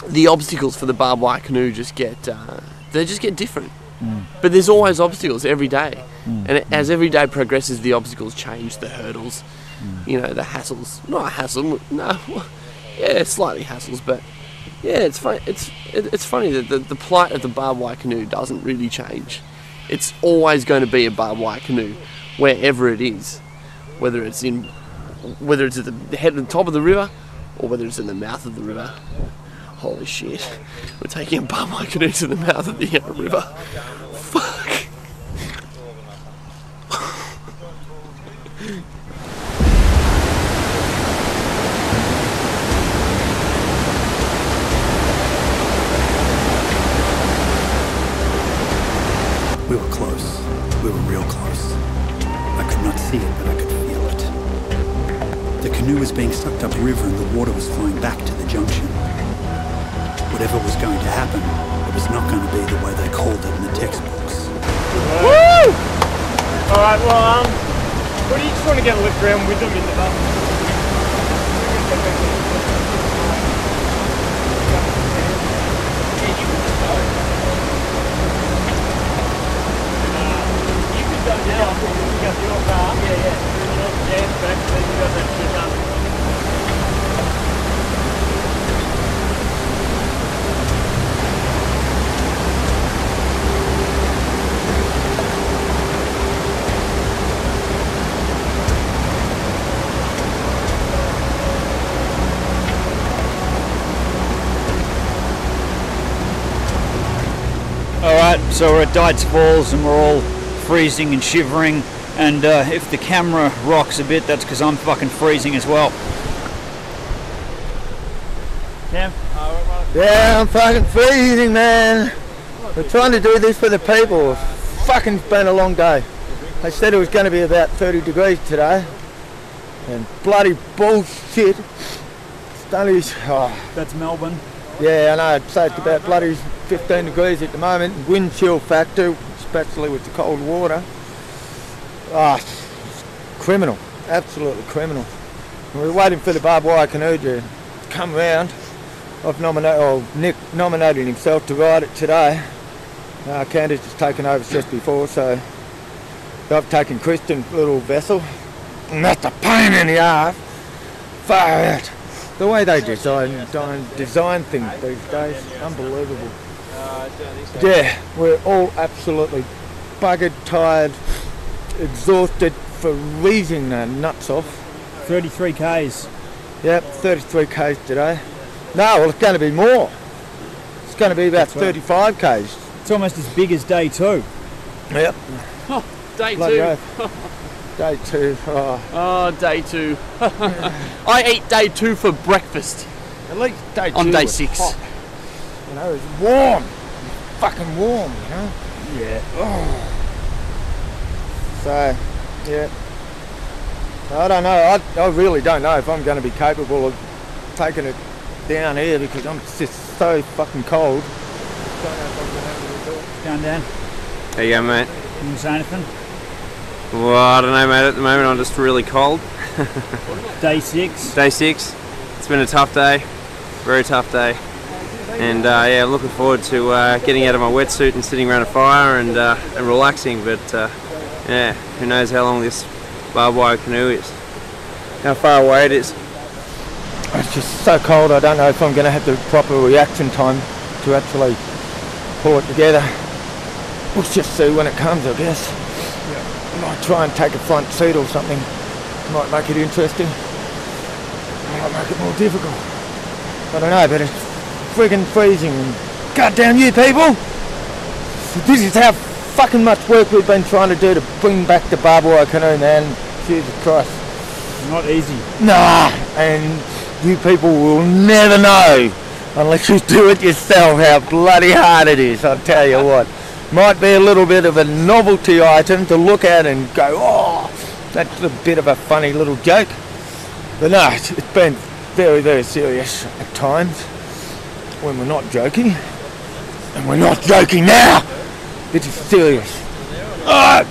the obstacles for the barbed wire canoe just get uh, they just get different. Mm. But there's always obstacles every day, Mm. and it, as every day progresses, the obstacles change, the hurdles, Mm. you know, the hassles. Not a hassle, <laughs> no, yeah, slightly hassles, but yeah, it's funny. It's it, it's funny that the, the plight of the barbed wire canoe doesn't really change. It's always going to be a barbed wire canoe, wherever it is, whether it's in, whether it's at the head and top of the river, or whether it's in the mouth of the river. Holy shit, we're taking a wire canoe to the mouth of the uh, river. Fuck. Was being sucked upriver and the water was flowing back to the junction. Whatever was going to happen, it was not going to be the way they called it in the textbooks. Woo! Alright, well, um, what do you just want to get a look around with them in the bus? Alright, so we're at Dights Falls and we're all freezing and shivering. And uh, if the camera rocks a bit, that's because I'm fucking freezing as well. Cam? Yeah, I'm fucking freezing, man. We're trying to do this for the people. Fucking been a long day. They said it was going to be about 30 degrees today. And bloody bullshit. It's only, oh. That's Melbourne. Yeah, I know. It's about bloody 15 degrees at the moment. Wind chill factor, especially with the cold water. Ah, it's criminal. Absolutely criminal. We're waiting for the barbed wire canoe to come round. I've nominated, oh, Nick nominated himself to ride it today. Uh, Candace has taken over just before, so I've taken Christian's little vessel. And that's a pain in the ass. Fire out. The way they design, design, design things these days, unbelievable. Yeah, we're all absolutely buggered, tired, exhausted, freezing their uh, nuts off. 33 Ks. Yep, 33 Ks today. No, well, it's going to be more. It's going to be about 35 Ks. It's almost as big as day two. Yep. <laughs> Day Bloody two. <laughs> oath. Day two. Oh. Oh, day two. <laughs> I eat day two for breakfast. At least day On day was six. hot. You know, it's warm. Fucking warm, you know? Yeah. Oh. So, yeah. I don't know. I, I really don't know if I'm going to be capable of taking it down here because I'm just so fucking cold. i don't Down, Dan. How you going, mate? Can you say anything? Well, I don't know, mate. At the moment, I'm just really cold. <laughs> Day six. Day six. It's been a tough day. Very tough day. And uh, yeah, looking forward to uh, getting out of my wetsuit and sitting around a fire and, uh, and relaxing. But uh, yeah, who knows how long this barbed wire canoe is. How far away it is. It's just so cold, I don't know if I'm going to have the proper reaction time to actually pull it together. We'll just see when it comes, I guess. Might try and take a front seat or something. Might make it interesting. Might make it more difficult. I don't know, but it's friggin' freezing. Goddamn you people! This is how fucking much work we've been trying to do to bring back the barbed wire canoe, man. Jesus Christ. Not easy. Nah, and you people will never know unless you do it yourself how bloody hard it is, I'll tell you what. Might be a little bit of a novelty item to look at and go, oh, that's a bit of a funny little joke. But no, it's been very, very serious at times when we're not joking. And we're not joking now! This is serious. Alright,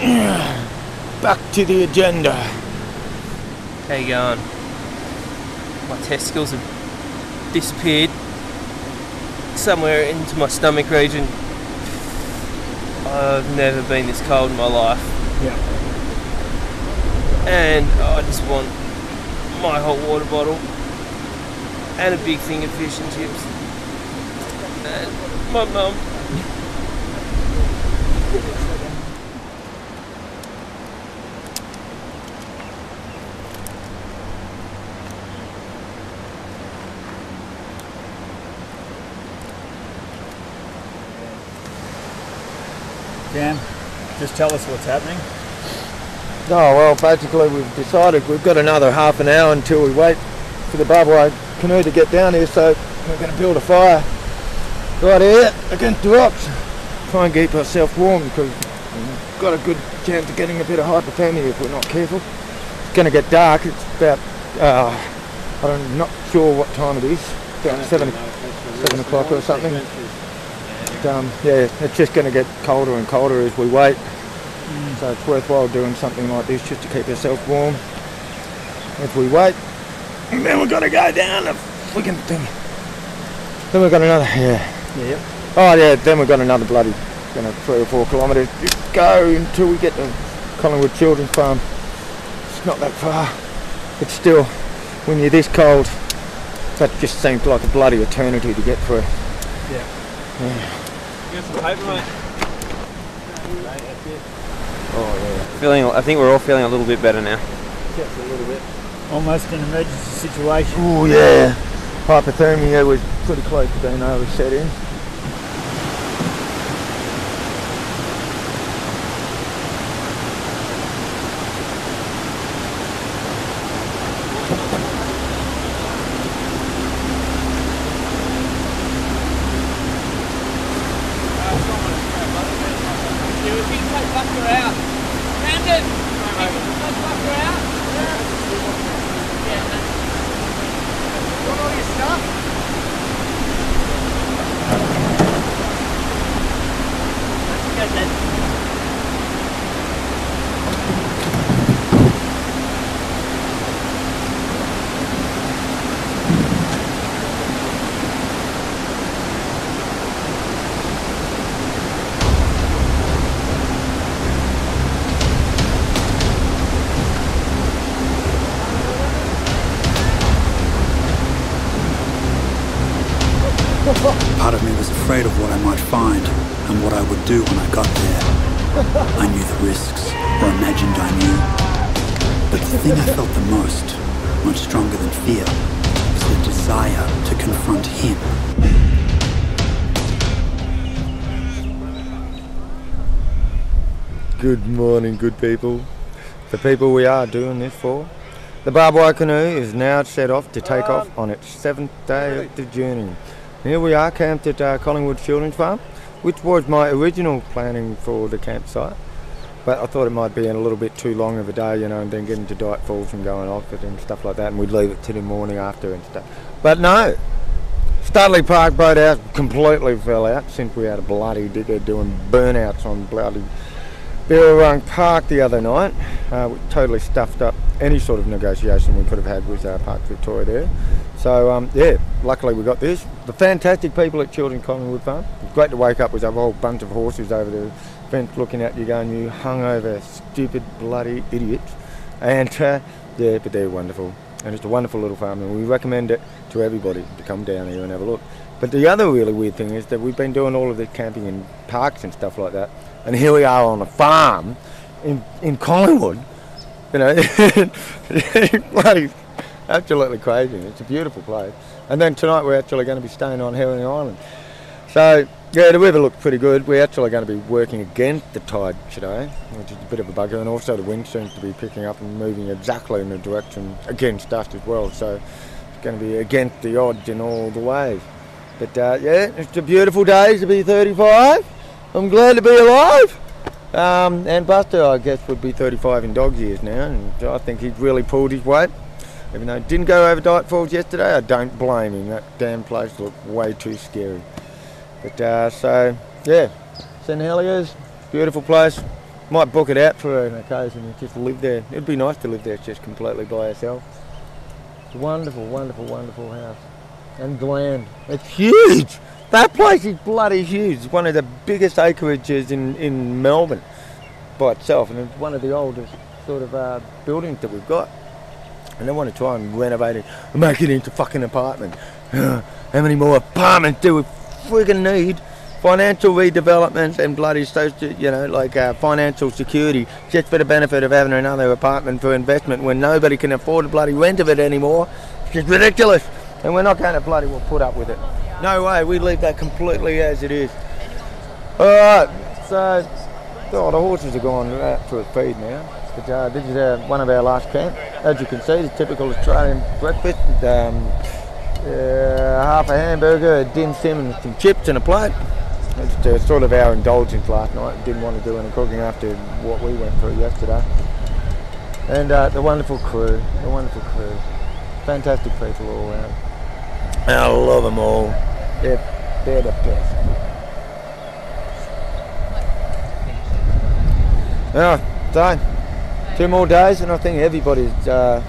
ah, <clears throat> back to the agenda. How you going? My testicles have disappeared somewhere into my stomach region. I've never been this cold in my life. Yeah. And I just want my hot water bottle and a big thing of fish and chips. And my mum. Dan, just tell us what's happening. Oh, well, basically we've decided we've got another half an hour until we wait for the barbed wire canoe to get down here, so we're going to build a fire right here against the rocks. Try and keep ourselves warm because we've got a good chance of getting a bit of hypothermia if we're not careful. It's going to get dark. It's about, uh, I'm not sure what time it is, about seven, seven o'clock or something. But, um, yeah, it's just going to get colder and colder as we wait. So it's worthwhile doing something like this just to keep yourself warm as we wait. And then we're going to go down the friggin' thing. Then we've got another, yeah. Yeah. Oh yeah, then we've got another bloody, you know, three or four kilometres to go until we get to Collingwood Children's Farm. It's not that far. but still, when you're this cold, that just seems like a bloody eternity to get through. Yeah. Yeah. Oh yeah. Feeling, I think we're all feeling a little bit better now. Just a little bit. Almost an emergency situation. Oh yeah. Hypothermia was pretty close to being able to set in. Part of me was afraid of what I might find and what I would do when I got there. I knew the risks, or imagined I knew. But the thing I felt the most, much stronger than fear, was the desire to confront him. Good morning, good people. The people we are doing this for. The barbed wire canoe is now set off to take off on its seventh day of the journey. Here we are camped at uh, Collingwood Children's Farm, which was my original planning for the campsite. But I thought it might be in a little bit too long of a day, you know, and then getting to Dights Falls and going off it and stuff like that, and we'd leave it till the morning after and stuff. But no, Studley Park boat house completely fell out since we had a bloody dickhead doing burnouts on bloody Birrarung Park the other night. Uh, we totally stuffed up any sort of negotiation we could have had with our Park Victoria there. So um, yeah, luckily we got this. The fantastic people at Children Collingwood Farm. Great to wake up with a whole bunch of horses over the fence looking at you going, you hungover, stupid, bloody idiots. And uh, yeah, but they're wonderful. And it's a wonderful little farm and we recommend it to everybody to come down here and have a look. But the other really weird thing is that we've been doing all of this camping in parks and stuff like that. And here we are on a farm in, in Collingwood. You know, <laughs> bloody absolutely crazy. It's a beautiful place. And then tonight we're actually going to be staying on Herring Island. So yeah, the weather looks pretty good. We're actually going to be working against the tide today, which is a bit of a bugger, and also the wind seems to be picking up and moving exactly in the direction against us as well. So it's going to be against the odds in all the ways. But uh, yeah, it's a beautiful day to be 35. I'm glad to be alive. Um, and Buster, I guess, would be 35 in dog years now, and I think he's really pulled his weight. Even though he didn't go over Dights Falls yesterday, I don't blame him. That damn place looked way too scary. But uh, so, yeah, St Heliers, beautiful place. Might book it out for an occasion and just live there. It'd be nice to live there just completely by yourself. Wonderful, wonderful, wonderful house. And land. It's huge! That place is bloody huge. It's one of the biggest acreages in, in Melbourne by itself, and it's one of the oldest sort of uh, buildings that we've got. And they want to try and renovate it and make it into fucking apartment. <sighs> How many more apartments do we friggin' need? Financial redevelopments and bloody social, you know, like uh, financial security, just for the benefit of having another apartment for investment when nobody can afford the bloody rent of it anymore. It's just ridiculous, and we're not going to bloody well put up with it. No way, we leave that completely as it is. Alright, so oh, the horses are going out for a feed now. But uh, this is uh, one of our last camp. As you can see, the typical Australian breakfast. Um, uh, half a hamburger, a dim sim and some chips and a plate. It's uh, sort of our indulgence last night. Didn't want to do any cooking after what we went through yesterday. And uh, the wonderful crew, the wonderful crew. Fantastic people all around. I love them all. They're, they're the best. Yeah, so two more days, and I think everybody's uh,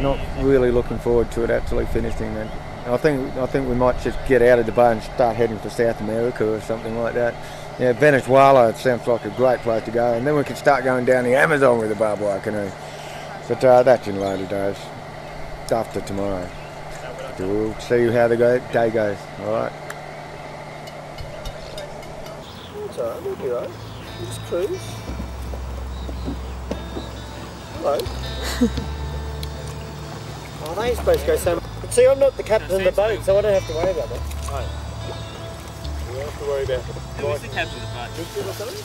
not really looking forward to it actually finishing. And I think I think we might just get out of the Dubai and start heading for South America or something like that. Yeah, Venezuela sounds like a great place to go, and then we can start going down the Amazon with a barbed wire canoe. But uh, that's in later days, after tomorrow. But we'll see how the go- day goes. All right. All right. All right. Just cruise. Hello. <laughs> oh, they supposed to go so see, I'm not the captain of the boat, so I don't have to worry about that. You don't have to worry about it. Who is the captain of the boat? Victor or something?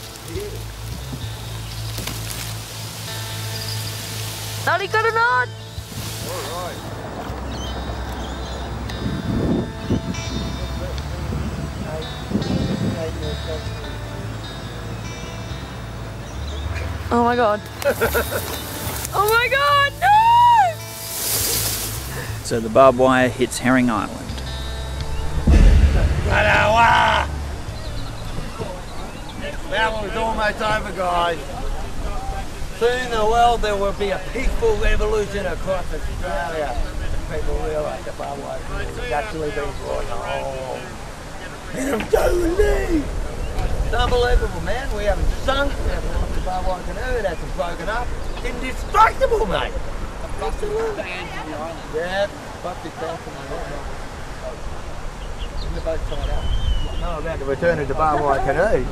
Nolly got a knot! Oh my god. <laughs> oh my god, no! So the barbed wire hits Herring Island. That was almost over, guys. Soon the world there will be a peaceful revolution across Australia. People realise the barbed wire is actually being brought home. And I'm so relieved. It's unbelievable, man. We haven't sunk. We haven't lost the barbed wire canoe. It hasn't broken up. Indestructible, mate. Absolutely. Yeah, fucked it down from the water. The boat tied up. No, about the return of the barbed wire canoe.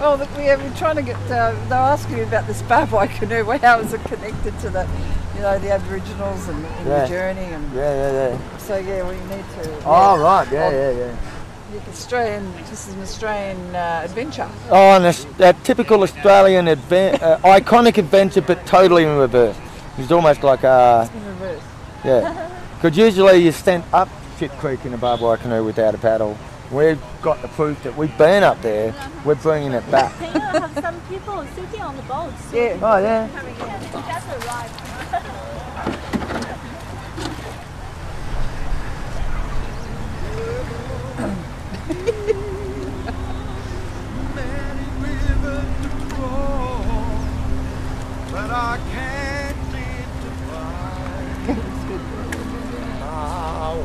Oh, the- we were trying to get. Uh, they're asking me about this barbed wire canoe. well, <laughs> How is it connected to the, you know, the Aboriginals and, and Yeah. the journey? And Yeah, yeah, yeah. so yeah, we need to. Oh, right. Yeah, Oh, yeah, yeah. Australian. This is an Australian uh, adventure. Oh, and a, a typical Australian adven- uh, <laughs> iconic adventure, but totally in reverse. It's almost like a In reverse. yeah. <laughs> Because usually you stand up Shit Creek in a barbed wire canoe without a paddle. We've got the proof that we've been up there. Uh-huh. We're bringing it back. <laughs> They have some people sitting on the boats. So Yeah. Oh, yeah. That's a ride. <laughs> But I can't seem to find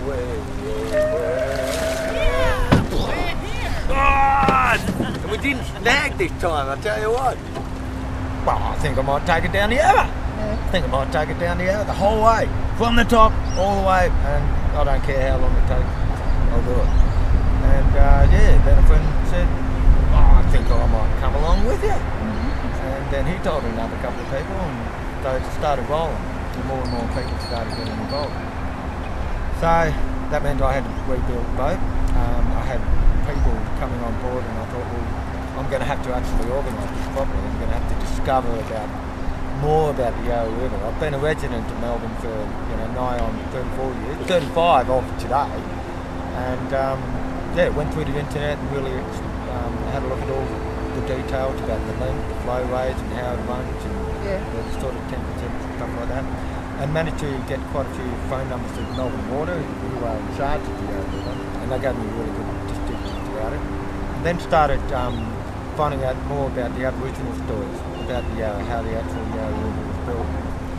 my way. God! And we didn't snag this time, I tell you what. Well, I think I might take it down the other. I think I might take it down the other, the whole way. From the top, all the way, and I don't care how long it takes, I'll do it. And uh, yeah, then a friend said, oh, I think I might come along with you. And then he told me another couple of people, and they started rolling. And more and more people started getting involved. So that meant I had to rebuild the boat. Um, I had people coming on board, and I thought, well, I'm going to have to actually organise this properly. I'm going to have to discover about more about the Yarra River. I've been a resident of Melbourne for you know nigh on 34 years, 35 off today, and um, yeah, went through the internet and really um, had a look at all the details about the length, the flow rates, and how it runs, and Yeah. the sort of temperatures and stuff like that. And managed to get quite a few phone numbers to Melbourne Water, who are in charge of the River, and they gave me really good descriptions about it. And then started um, finding out more about the Aboriginal stories, about the Yarra, how the actual Yarra River was built.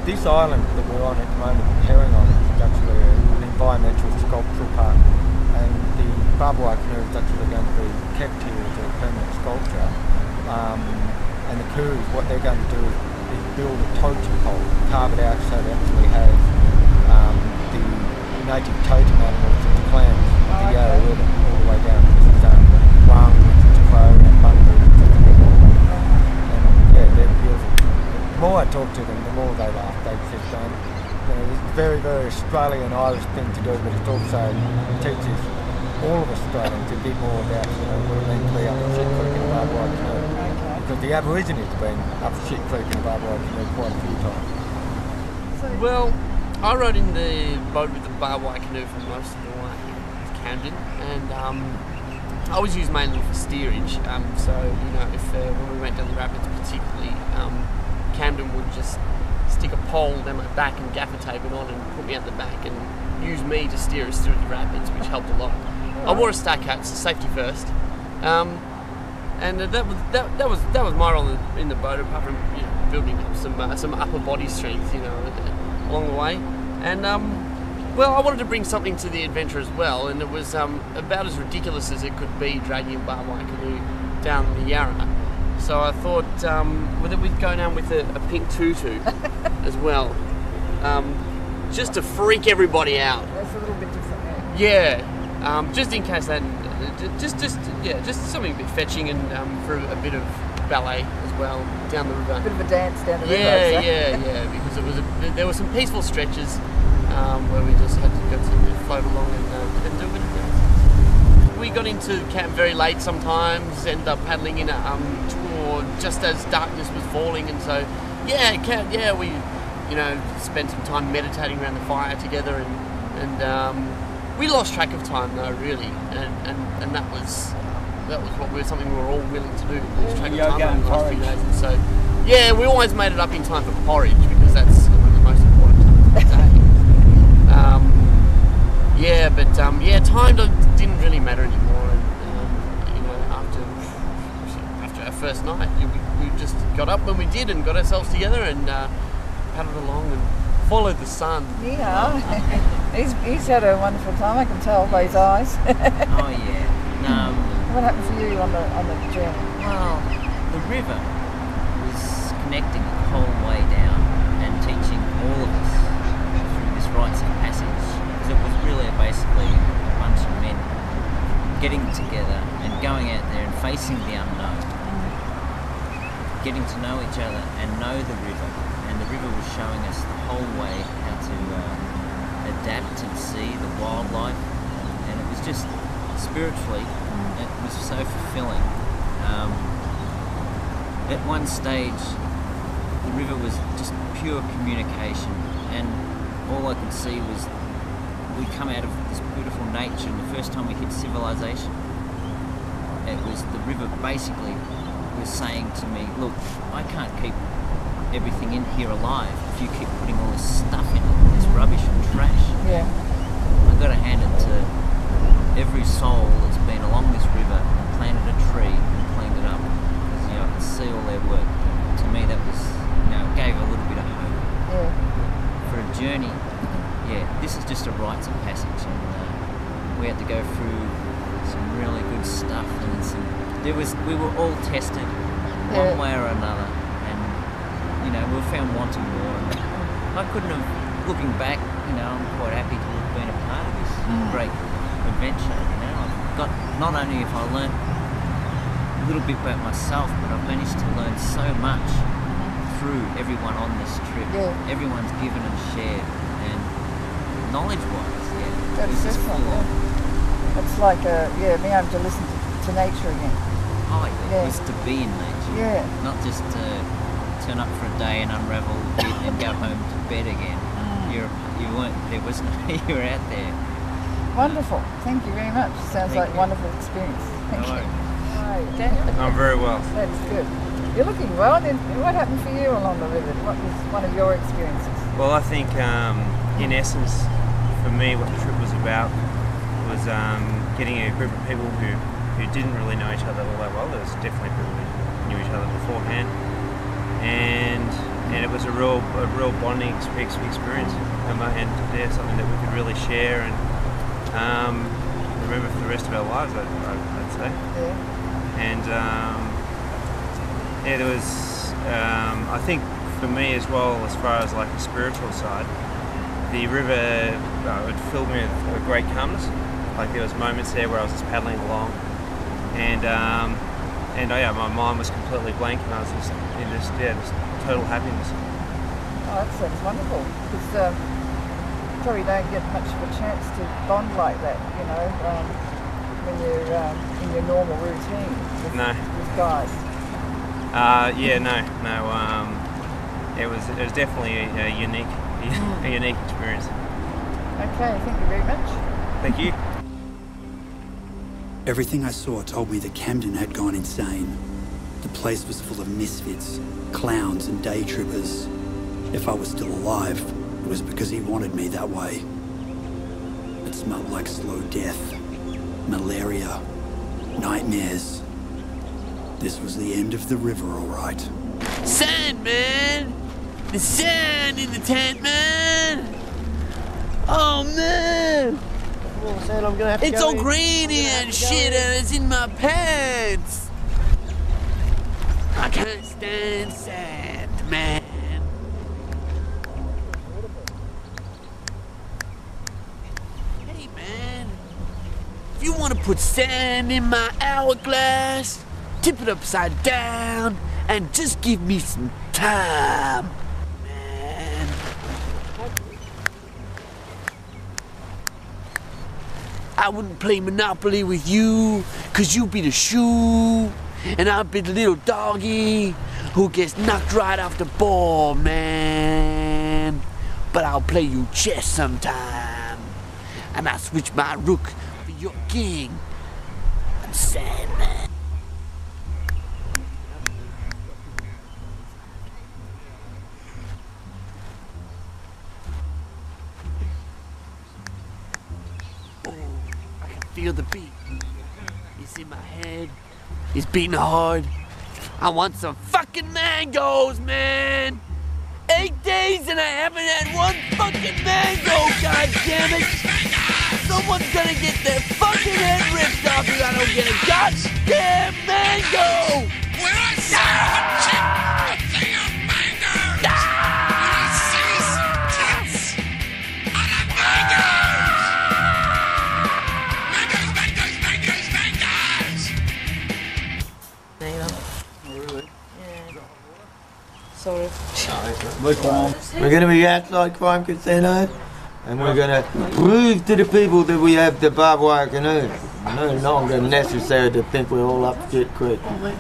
This island that we're on at the moment, Herring Island, is actually an environmental sculptural park, and the barbed canoe is actually going to be kept here as a permanent sculpture. Um, and the crews, what they're going to do build a totem pole, carve it out so it actually has um, the native totem animals of the clans, of the Yarra River, all the way down. This is um, Wang, which is a crow, and Bunjil, which is a eagle. And yeah, they're beautiful. The more I talk to them, the more they laugh. They just don't. You know, it's a very, very Australian Irish thing to do, but it also teaches all of Australians a bit more about you know, what it means to be up at Shit Creek in a barbed the Aborigines been up Shit Creek in a barbed wire canoe quite a few times. Well, I rode in the boat with the barbed wire canoe for most of the way to Camden, and um, I was used mainly for steerage. Um, so you know, if uh, when we went down the rapids, particularly, um, Camden would just stick a pole down my back and gaffer tape it on and put me at the back and use me to steer us through the rapids, which helped a lot. I wore a stack hat, so safety first. Um, and uh, that was that, that was that was my role in, the boat, apart from you know, building up some uh, some upper body strength, you know, along the way. And um, well, I wanted to bring something to the adventure as well, and it was um, about as ridiculous as it could be dragging a barbed wire canoe down the Yarra. So I thought um, whether we'd go down with a, a pink tutu <laughs> as well, um, just to freak everybody out. That's a little bit different. Yeah, um, just in case that, just just yeah, just something a bit fetching and um, for a bit of ballet as well down the river. A bit of a dance down the river. Yeah, yeah, yeah. Because it was a, there were some peaceful stretches um, where we just had to go to float along and, uh, and do a bit of dance. We got into camp very late sometimes. Ended up paddling in um, toward just as darkness was falling, and so yeah, camp, yeah, we you know spent some time meditating around the fire together, and and um, we lost track of time though, really, and and, and that was that was what we were something we were all willing to do. Lose track of time over the last few days, and so yeah, we always made it up in time for porridge because that's one of the most important times of the day. <laughs> Um, yeah, but um, yeah, time didn't really matter anymore. And, um, you know, after after our first night, we, we just got up when we did and got ourselves together and uh, paddled along and followed the sun. Yeah, <laughs> he's, he's had a wonderful time. I can tell by his eyes. <laughs> Oh yeah. Um, what happened for you on the on the journey? Well, the river was connecting the whole way down and teaching all of us through this rites of passage. Because it was really basically a bunch of men getting together and going out there and facing the unknown, getting to know each other and know the river. And the river was showing us the whole way how to uh, adapt and see the wildlife. And it was just spiritually, it was so fulfilling. Um, at one stage, the river was just pure communication, and all I could see was we come out of this beautiful nature, and the first time we hit civilization, it was the river basically was saying to me, "Look, I can't keep everything in here alive if you keep putting all this stuff in it, rubbish and trash. Yeah. I've got to hand it to every soul that's been along this river and planted a tree and cleaned it up because you know I could see all their work. To me, that was you know gave a little bit of hope Yeah. for a journey. Yeah, this is just a rites of passage, and uh, we had to go through some really good stuff, and some there was we were all tested Yeah. one way or another, and you know we were found wanting more. I couldn't have, looking back, you know, I'm quite happy to have been a part of this Mm. great adventure. You know, I've got not only have I learnt a little bit about myself, but I've managed to learn so much through everyone on this trip. Yeah. Everyone's given and shared, and knowledge-wise, yeah, That's it's full yeah. It's like, uh, yeah, being able to listen to, to nature again. Oh, yeah, Yeah. it's to be in nature. Yeah. Not just to turn up for a day and unravel a bit and go home to bed again. You're you weren't there wasn't <laughs> you were out there. Wonderful. Thank you very much. Sounds Thank like a you. wonderful experience. Thank No you. worries. Right, Daniel? I'm very well. That's good. You're looking well. Then what happened for you along the river? What was one of your experiences? Well, I think um, in essence, for me, what the trip was about was um, getting a group of people who, who didn't really know each other all that well. There was definitely people who knew each other beforehand, and and it was a real a real bonding ex- ex- experience, and, uh, and yeah, something that we could really share and um, remember for the rest of our lives. I, I, I'd say. Yeah. And um, yeah, there was. Um, I think for me as well, as far as like the spiritual side, the river uh, it filled me with a great calmness. Like there was moments there where I was just paddling along, and um, and oh yeah, my mind was completely blank, and I was just in this yeah, this total happiness. Oh, that sounds wonderful. Because um, probably don't get much of a chance to bond like that, you know, um, when you're um, in your normal routine with, No. with guys. Uh, yeah, no, no. Um, it was it was definitely a, a unique <laughs> a unique experience. Okay, thank you very much. Thank you. Everything I saw told me that Camden had gone insane. The place was full of misfits, clowns, and day trippers. If I was still alive, it was because he wanted me that way. It smelled like slow death, malaria, nightmares. This was the end of the river, all right. Sand, man! The sand in the tent, man! Oh, man! Sam, I'm gonna have to It's go all in. green here and shit, and it's in my pants! I can't stand sand, man. Hey, man. If you want to put sand in my hourglass, tip it upside down, and just give me some time, man. I wouldn't play Monopoly with you, cause you'd be the shoe, and I'll be the little doggy who gets knocked right off the ball, man. But I'll play you chess sometime, and I'll switch my rook for your king. I'm Sandman. Oh, I can feel the beat. It's in my head. It's beating hard. I want some fucking mangoes, man! Eight days and I haven't had one fucking mango, god damn it! Someone's gonna get their fucking head ripped off if I don't get a goddamn mango! When I say Sort of. We're going to be outside Crown Casino and we're going to prove to the people that we have the barbed wire canoe. No longer necessary to think we're all up shit creek. And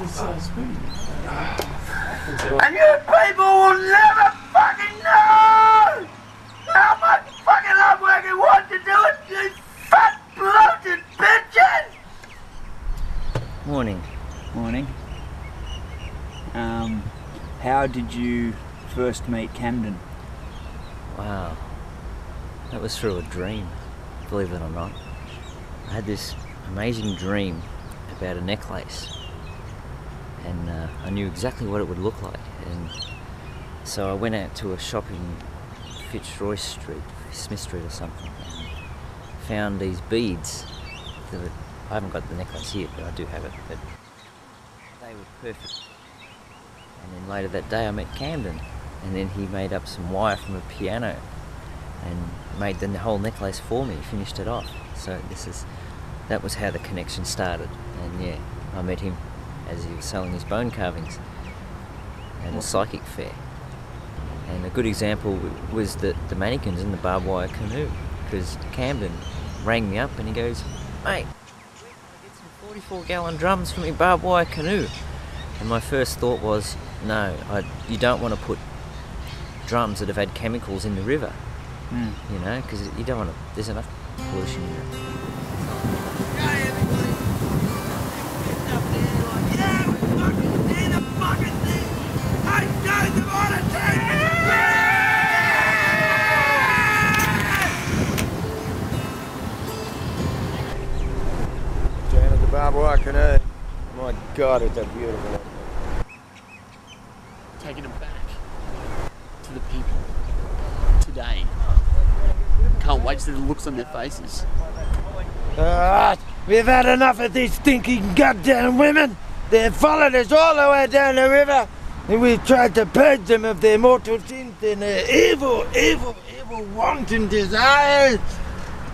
you people will never fucking know how much fucking hard work it was to do it, you fat bloated bitches! Morning. Morning. Um, how did you first meet Camden? Wow. That was through a dream, believe it or not. I had this amazing dream about a necklace, and uh, I knew exactly what it would look like. And so I went out to a shop in Fitzroy Street, Smith Street or something, and found these beads. That I haven't got the necklace here, but I do have it. But they were perfect. And then later that day, I met Camden, and then he made up some wire from a piano and made the whole necklace for me. Finished it off. So this is that was how the connection started. And yeah, I met him as he was selling his bone carvings at a psychic fair. And a good example was the, the mannequins in the barbed wire canoe, because Camden rang me up and he goes, mate, get some 44 gallon drums for me barbed wire canoe. And my first thought was, no, I, you don't want to put drums that have had chemicals in the river, Mm. you know, because you don't want to, there's enough pollution in it. Down at the barbed wire canoe. My God, it's a beautiful. taking them back to the people today. Can't wait to see the looks on their faces. Alright, we've had enough of these stinking goddamn women. They've followed us all the way down the river, and we've tried to purge them of their mortal sins and their evil, evil, evil wanton desires.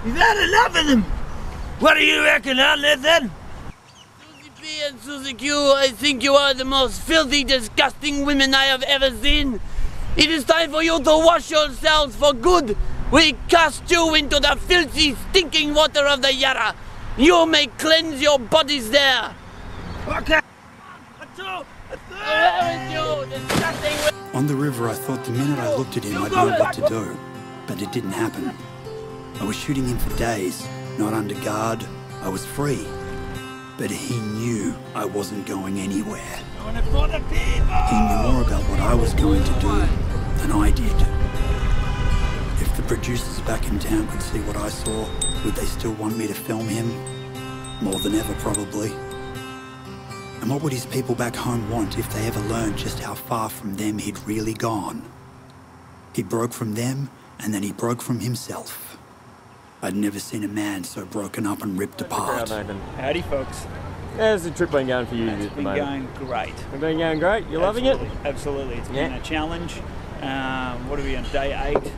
We've had enough of them. What do you reckon, huh, Nathan? P and Susie Q, I think you are the most filthy, disgusting women I have ever seen. It is time for you to wash yourselves for good. We cast you into the filthy, stinking water of the Yarra. You may cleanse your bodies there. Okay. On the river, I thought the minute I looked at him, I'd know what to do. But it didn't happen. I was shooting him for days, not under guard. I was free. But he knew I wasn't going anywhere. He knew more about what I was going to do than I did. If the producers back in town could see what I saw, would they still want me to film him? More than ever, probably. And what would his people back home want if they ever learned just how far from them he'd really gone? He broke from them, and then he broke from himself. I'd never seen a man so broken up and ripped apart. Howdy, folks. How's the trip been going for you at the been moment? going great. It's been going great. You're loving it? Absolutely, Absolutely. It's been Yeah. a challenge. Um, what are we on day eight?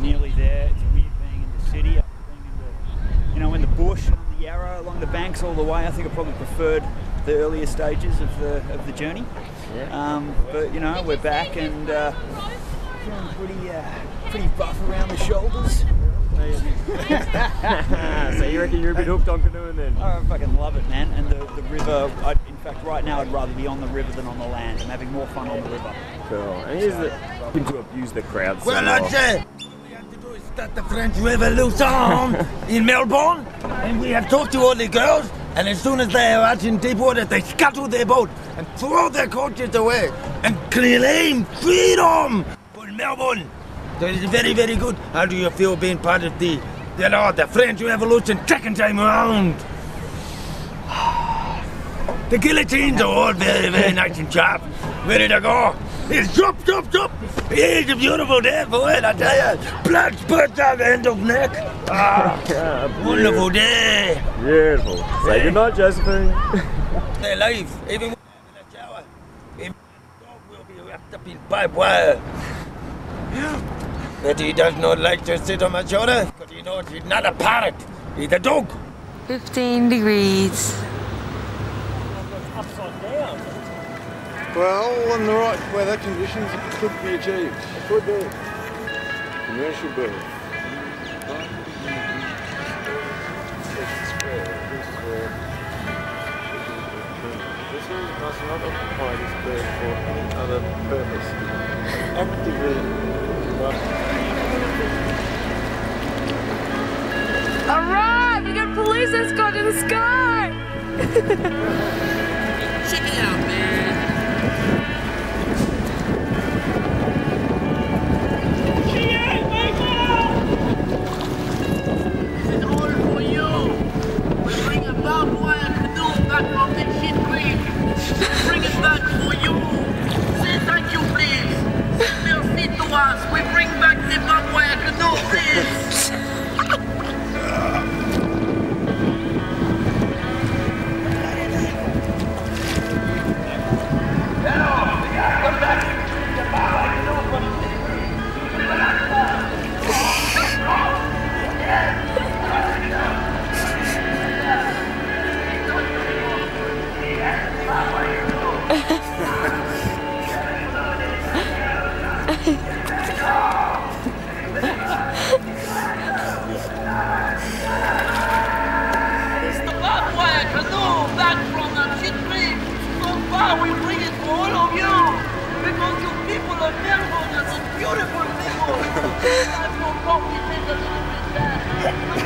Nearly there. It's weird being in the city, being in the, you know, in the bush, on the Yarra, along the banks all the way. I think I probably preferred the earlier stages of the of the journey. Um, but you know, we're back and uh, feeling pretty uh, pretty buff around the shoulders. <laughs> so you reckon you're a bit hooked on canoeing then? I fucking love it, man. And the, the river, I, in fact, right now I'd rather be on the river than on the land. I'm having more fun on the river. Cool. And here's the looking to abuse the crowd. Well, say the French Revolution in Melbourne, and we have talked to all the girls, and as soon as they are out in deep water, they scuttle their boat and throw their coaches away and claim freedom for Melbourne. That is very, very good. How do you feel being part of the, you know, the French Revolution second time around? <sighs> The guillotines are all very, very nice and sharp. Ready to go. It's jump, jump, jump. It's a beautiful day for it, I tell you. Blood spurts out the end of neck. Ah, wonderful day. Beautiful. Say goodnight, Josephine. <laughs> Stay alive, even when in the shower. Even dog will be wrapped up in barbed wire. <sighs> But he does not like to sit on my shoulder because he knows he's not a parrot. He's a dog. 15 degrees. Well, in the right weather conditions, it could be achieved. It could be. Commercial bird. This one must not occupy this bird for any other purpose. Actively. Alright, we got police escort in the sky! <laughs> Check it out, back for you. Say thank you, please. Send your feet to us. We bring back Zimbabwe. I can do this.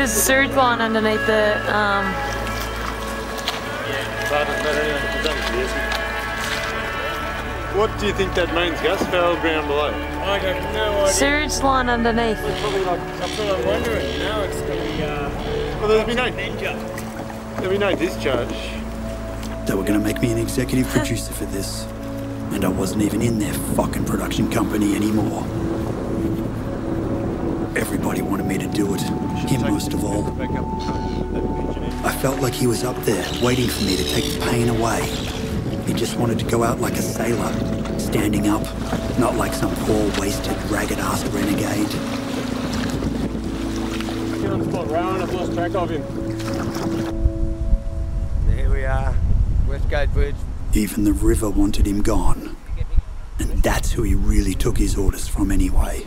there's a sewage line underneath the. Um, What do you think that means, Gus? Foul ground below. I have no idea. sewage line underneath. Probably like, that's what I'm wondering. Now it's going to be. Uh, Well, there'll be no. There'll be no discharge. They were going to make me an executive <laughs> producer for this, and I wasn't even in their fucking production company anymore. Everybody wanted me to do it, him most of all. I felt like he was up there, waiting for me to take the pain away. He just wanted to go out like a sailor, standing up, not like some poor, wasted, ragged-ass renegade. On the spot, Rowan. I've lost track of him. Here we are, Westgate Bridge. Even the river wanted him gone. And that's who he really took his orders from anyway.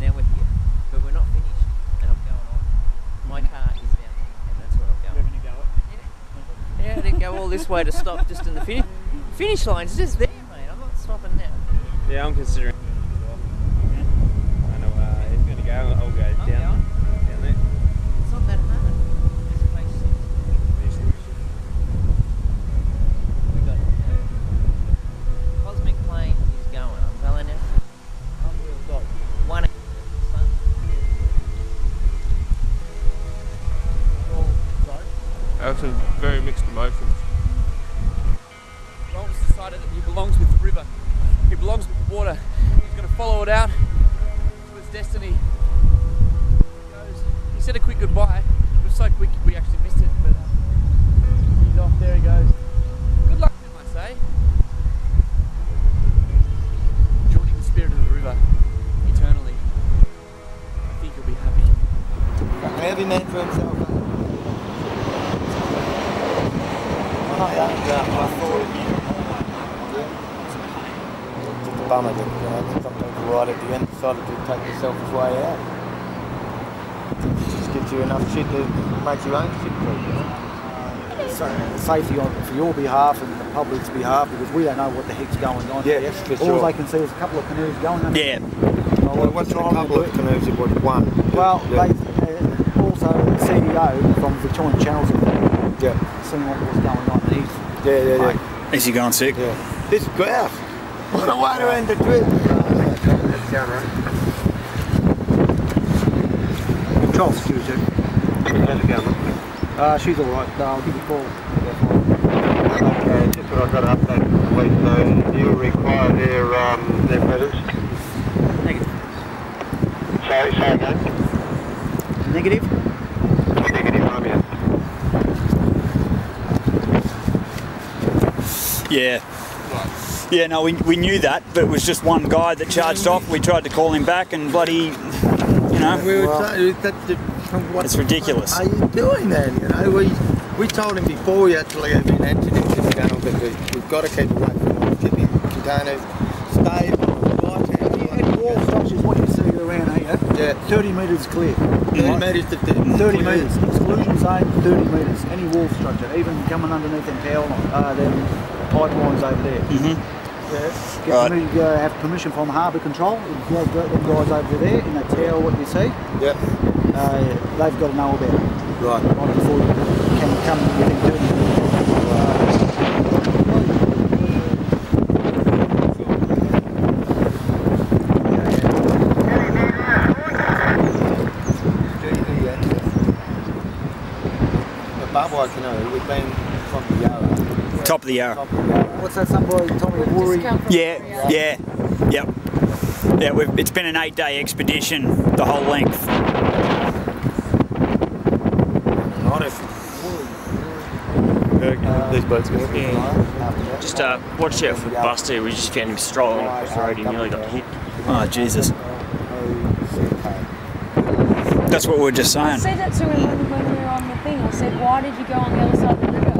Now we're here, but we're not finished, and I'm going on. My car is down there, and that's where I'm going. Yeah, I way to stop just in the finish. Finish line's just there, mate. I'm not stopping now. Yeah, I'm considering. You enough shit to make your own shit proof, you know? So, safety on for your behalf and the public's behalf because we don't know what the heck's going on. Yeah, here. for All sure. they can see is a couple of canoes going. under- Yeah. Well, Well, what's a couple of canoes? It was one. Well, Yeah. they uh, also the CEO from Victorian Channels yeah. seeing what was going on. And he's Yeah, yeah, yeah. Is he going sick? Yeah. This is grouse. What a way to end the trip. That's going right. Control security. How's it going? Uh, she's all right. No, I'll give you a call. Okay, just what I've got to update the police. So do you require their um, their medals? Negative. Sorry, sorry again. Negative. Negative, Romeo. Yeah. Yeah, no, we, we knew that, but it was just one guy that charged off. We tried to call him back, and bloody, you know, We were saying that what it's ridiculous. are you doing then? You know, we we told him before we actually even entered into the channel that we, we've got to keep away from all shipping containers. Stay right Any wall structures, what you see around here, Yeah. 30 metres clear. 30 metres to 30 metres. Exclusion zone, 30 metres. Any wall structure, even coming underneath them power line, uh, them pipelines over there. Mm-hmm. Yeah. Get Right. permi- uh, have permission from Harbour Control. You have got them guys over there in that tower, what you see. Yep. Uh, they've got to know about it. Right. Right before you can come within 30 metres. The barbed wire canoe, we've been from the Yarra, Top of the Yarra. What's that somebody told me? Woori. Yeah, yeah, yep. Yeah, we've, it's been an eight-day expedition, the whole length. These boats go. Yeah. Just uh, watch out for Buster. We just found him strolling across the road. He nearly got hit. Oh, Jesus. That's what we are just I saying. said that to him when, when we were on the thing. I said, why did you go on the other side of the river?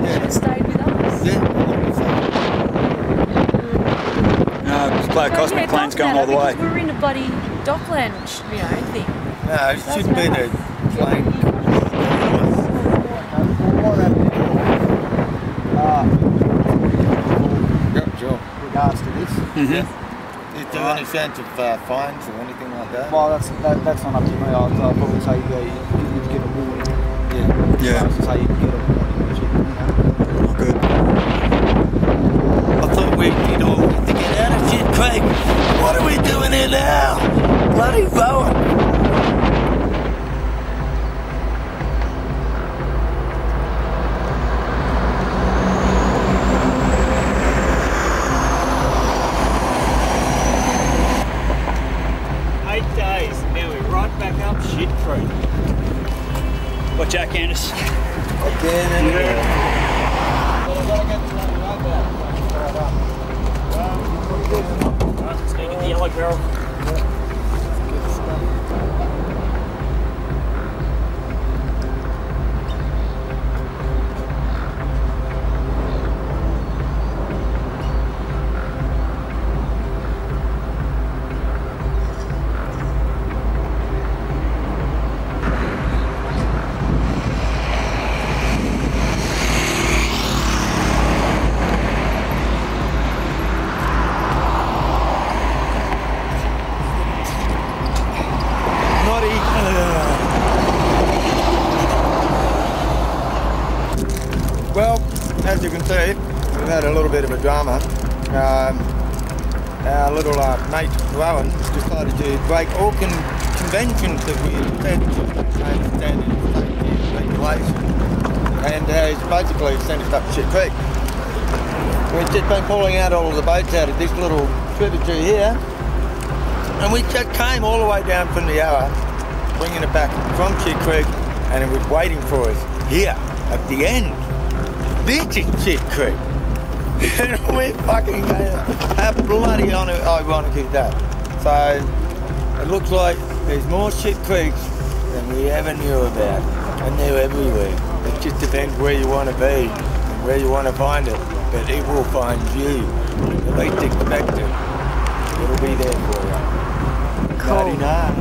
You should have stayed with us. No, Cloud So, Cosmic yeah, Plane's going all the way. We're in a bloody Dockland, you know, thing. No, it Doesn't shouldn't be matter. the plane. Yep, sure. regards to this. Yeah. Is there any chance of uh, fines or anything like that? Well, that's that, that's not up to me. I'd, I'd probably say yeah, you, you need get a warning. Yeah. Yeah. So say you get a warning. but you- you know. Good. I thought we did all to get out of Shit Creek. What are we now? Bloody Bowen. Out of this little tributary here, and we came all the way down from the Yarra, bringing it back from Shit Creek, and it was waiting for us here at the end. This is Shit Creek. <laughs> and we're fucking how bloody ironic is that? So it looks like there's more Shit Creeks than we ever knew about, and they're everywhere. It just depends where you want to be and where you want to find it, but it will find you. They light detector. It'll be there for you. Cool. 99.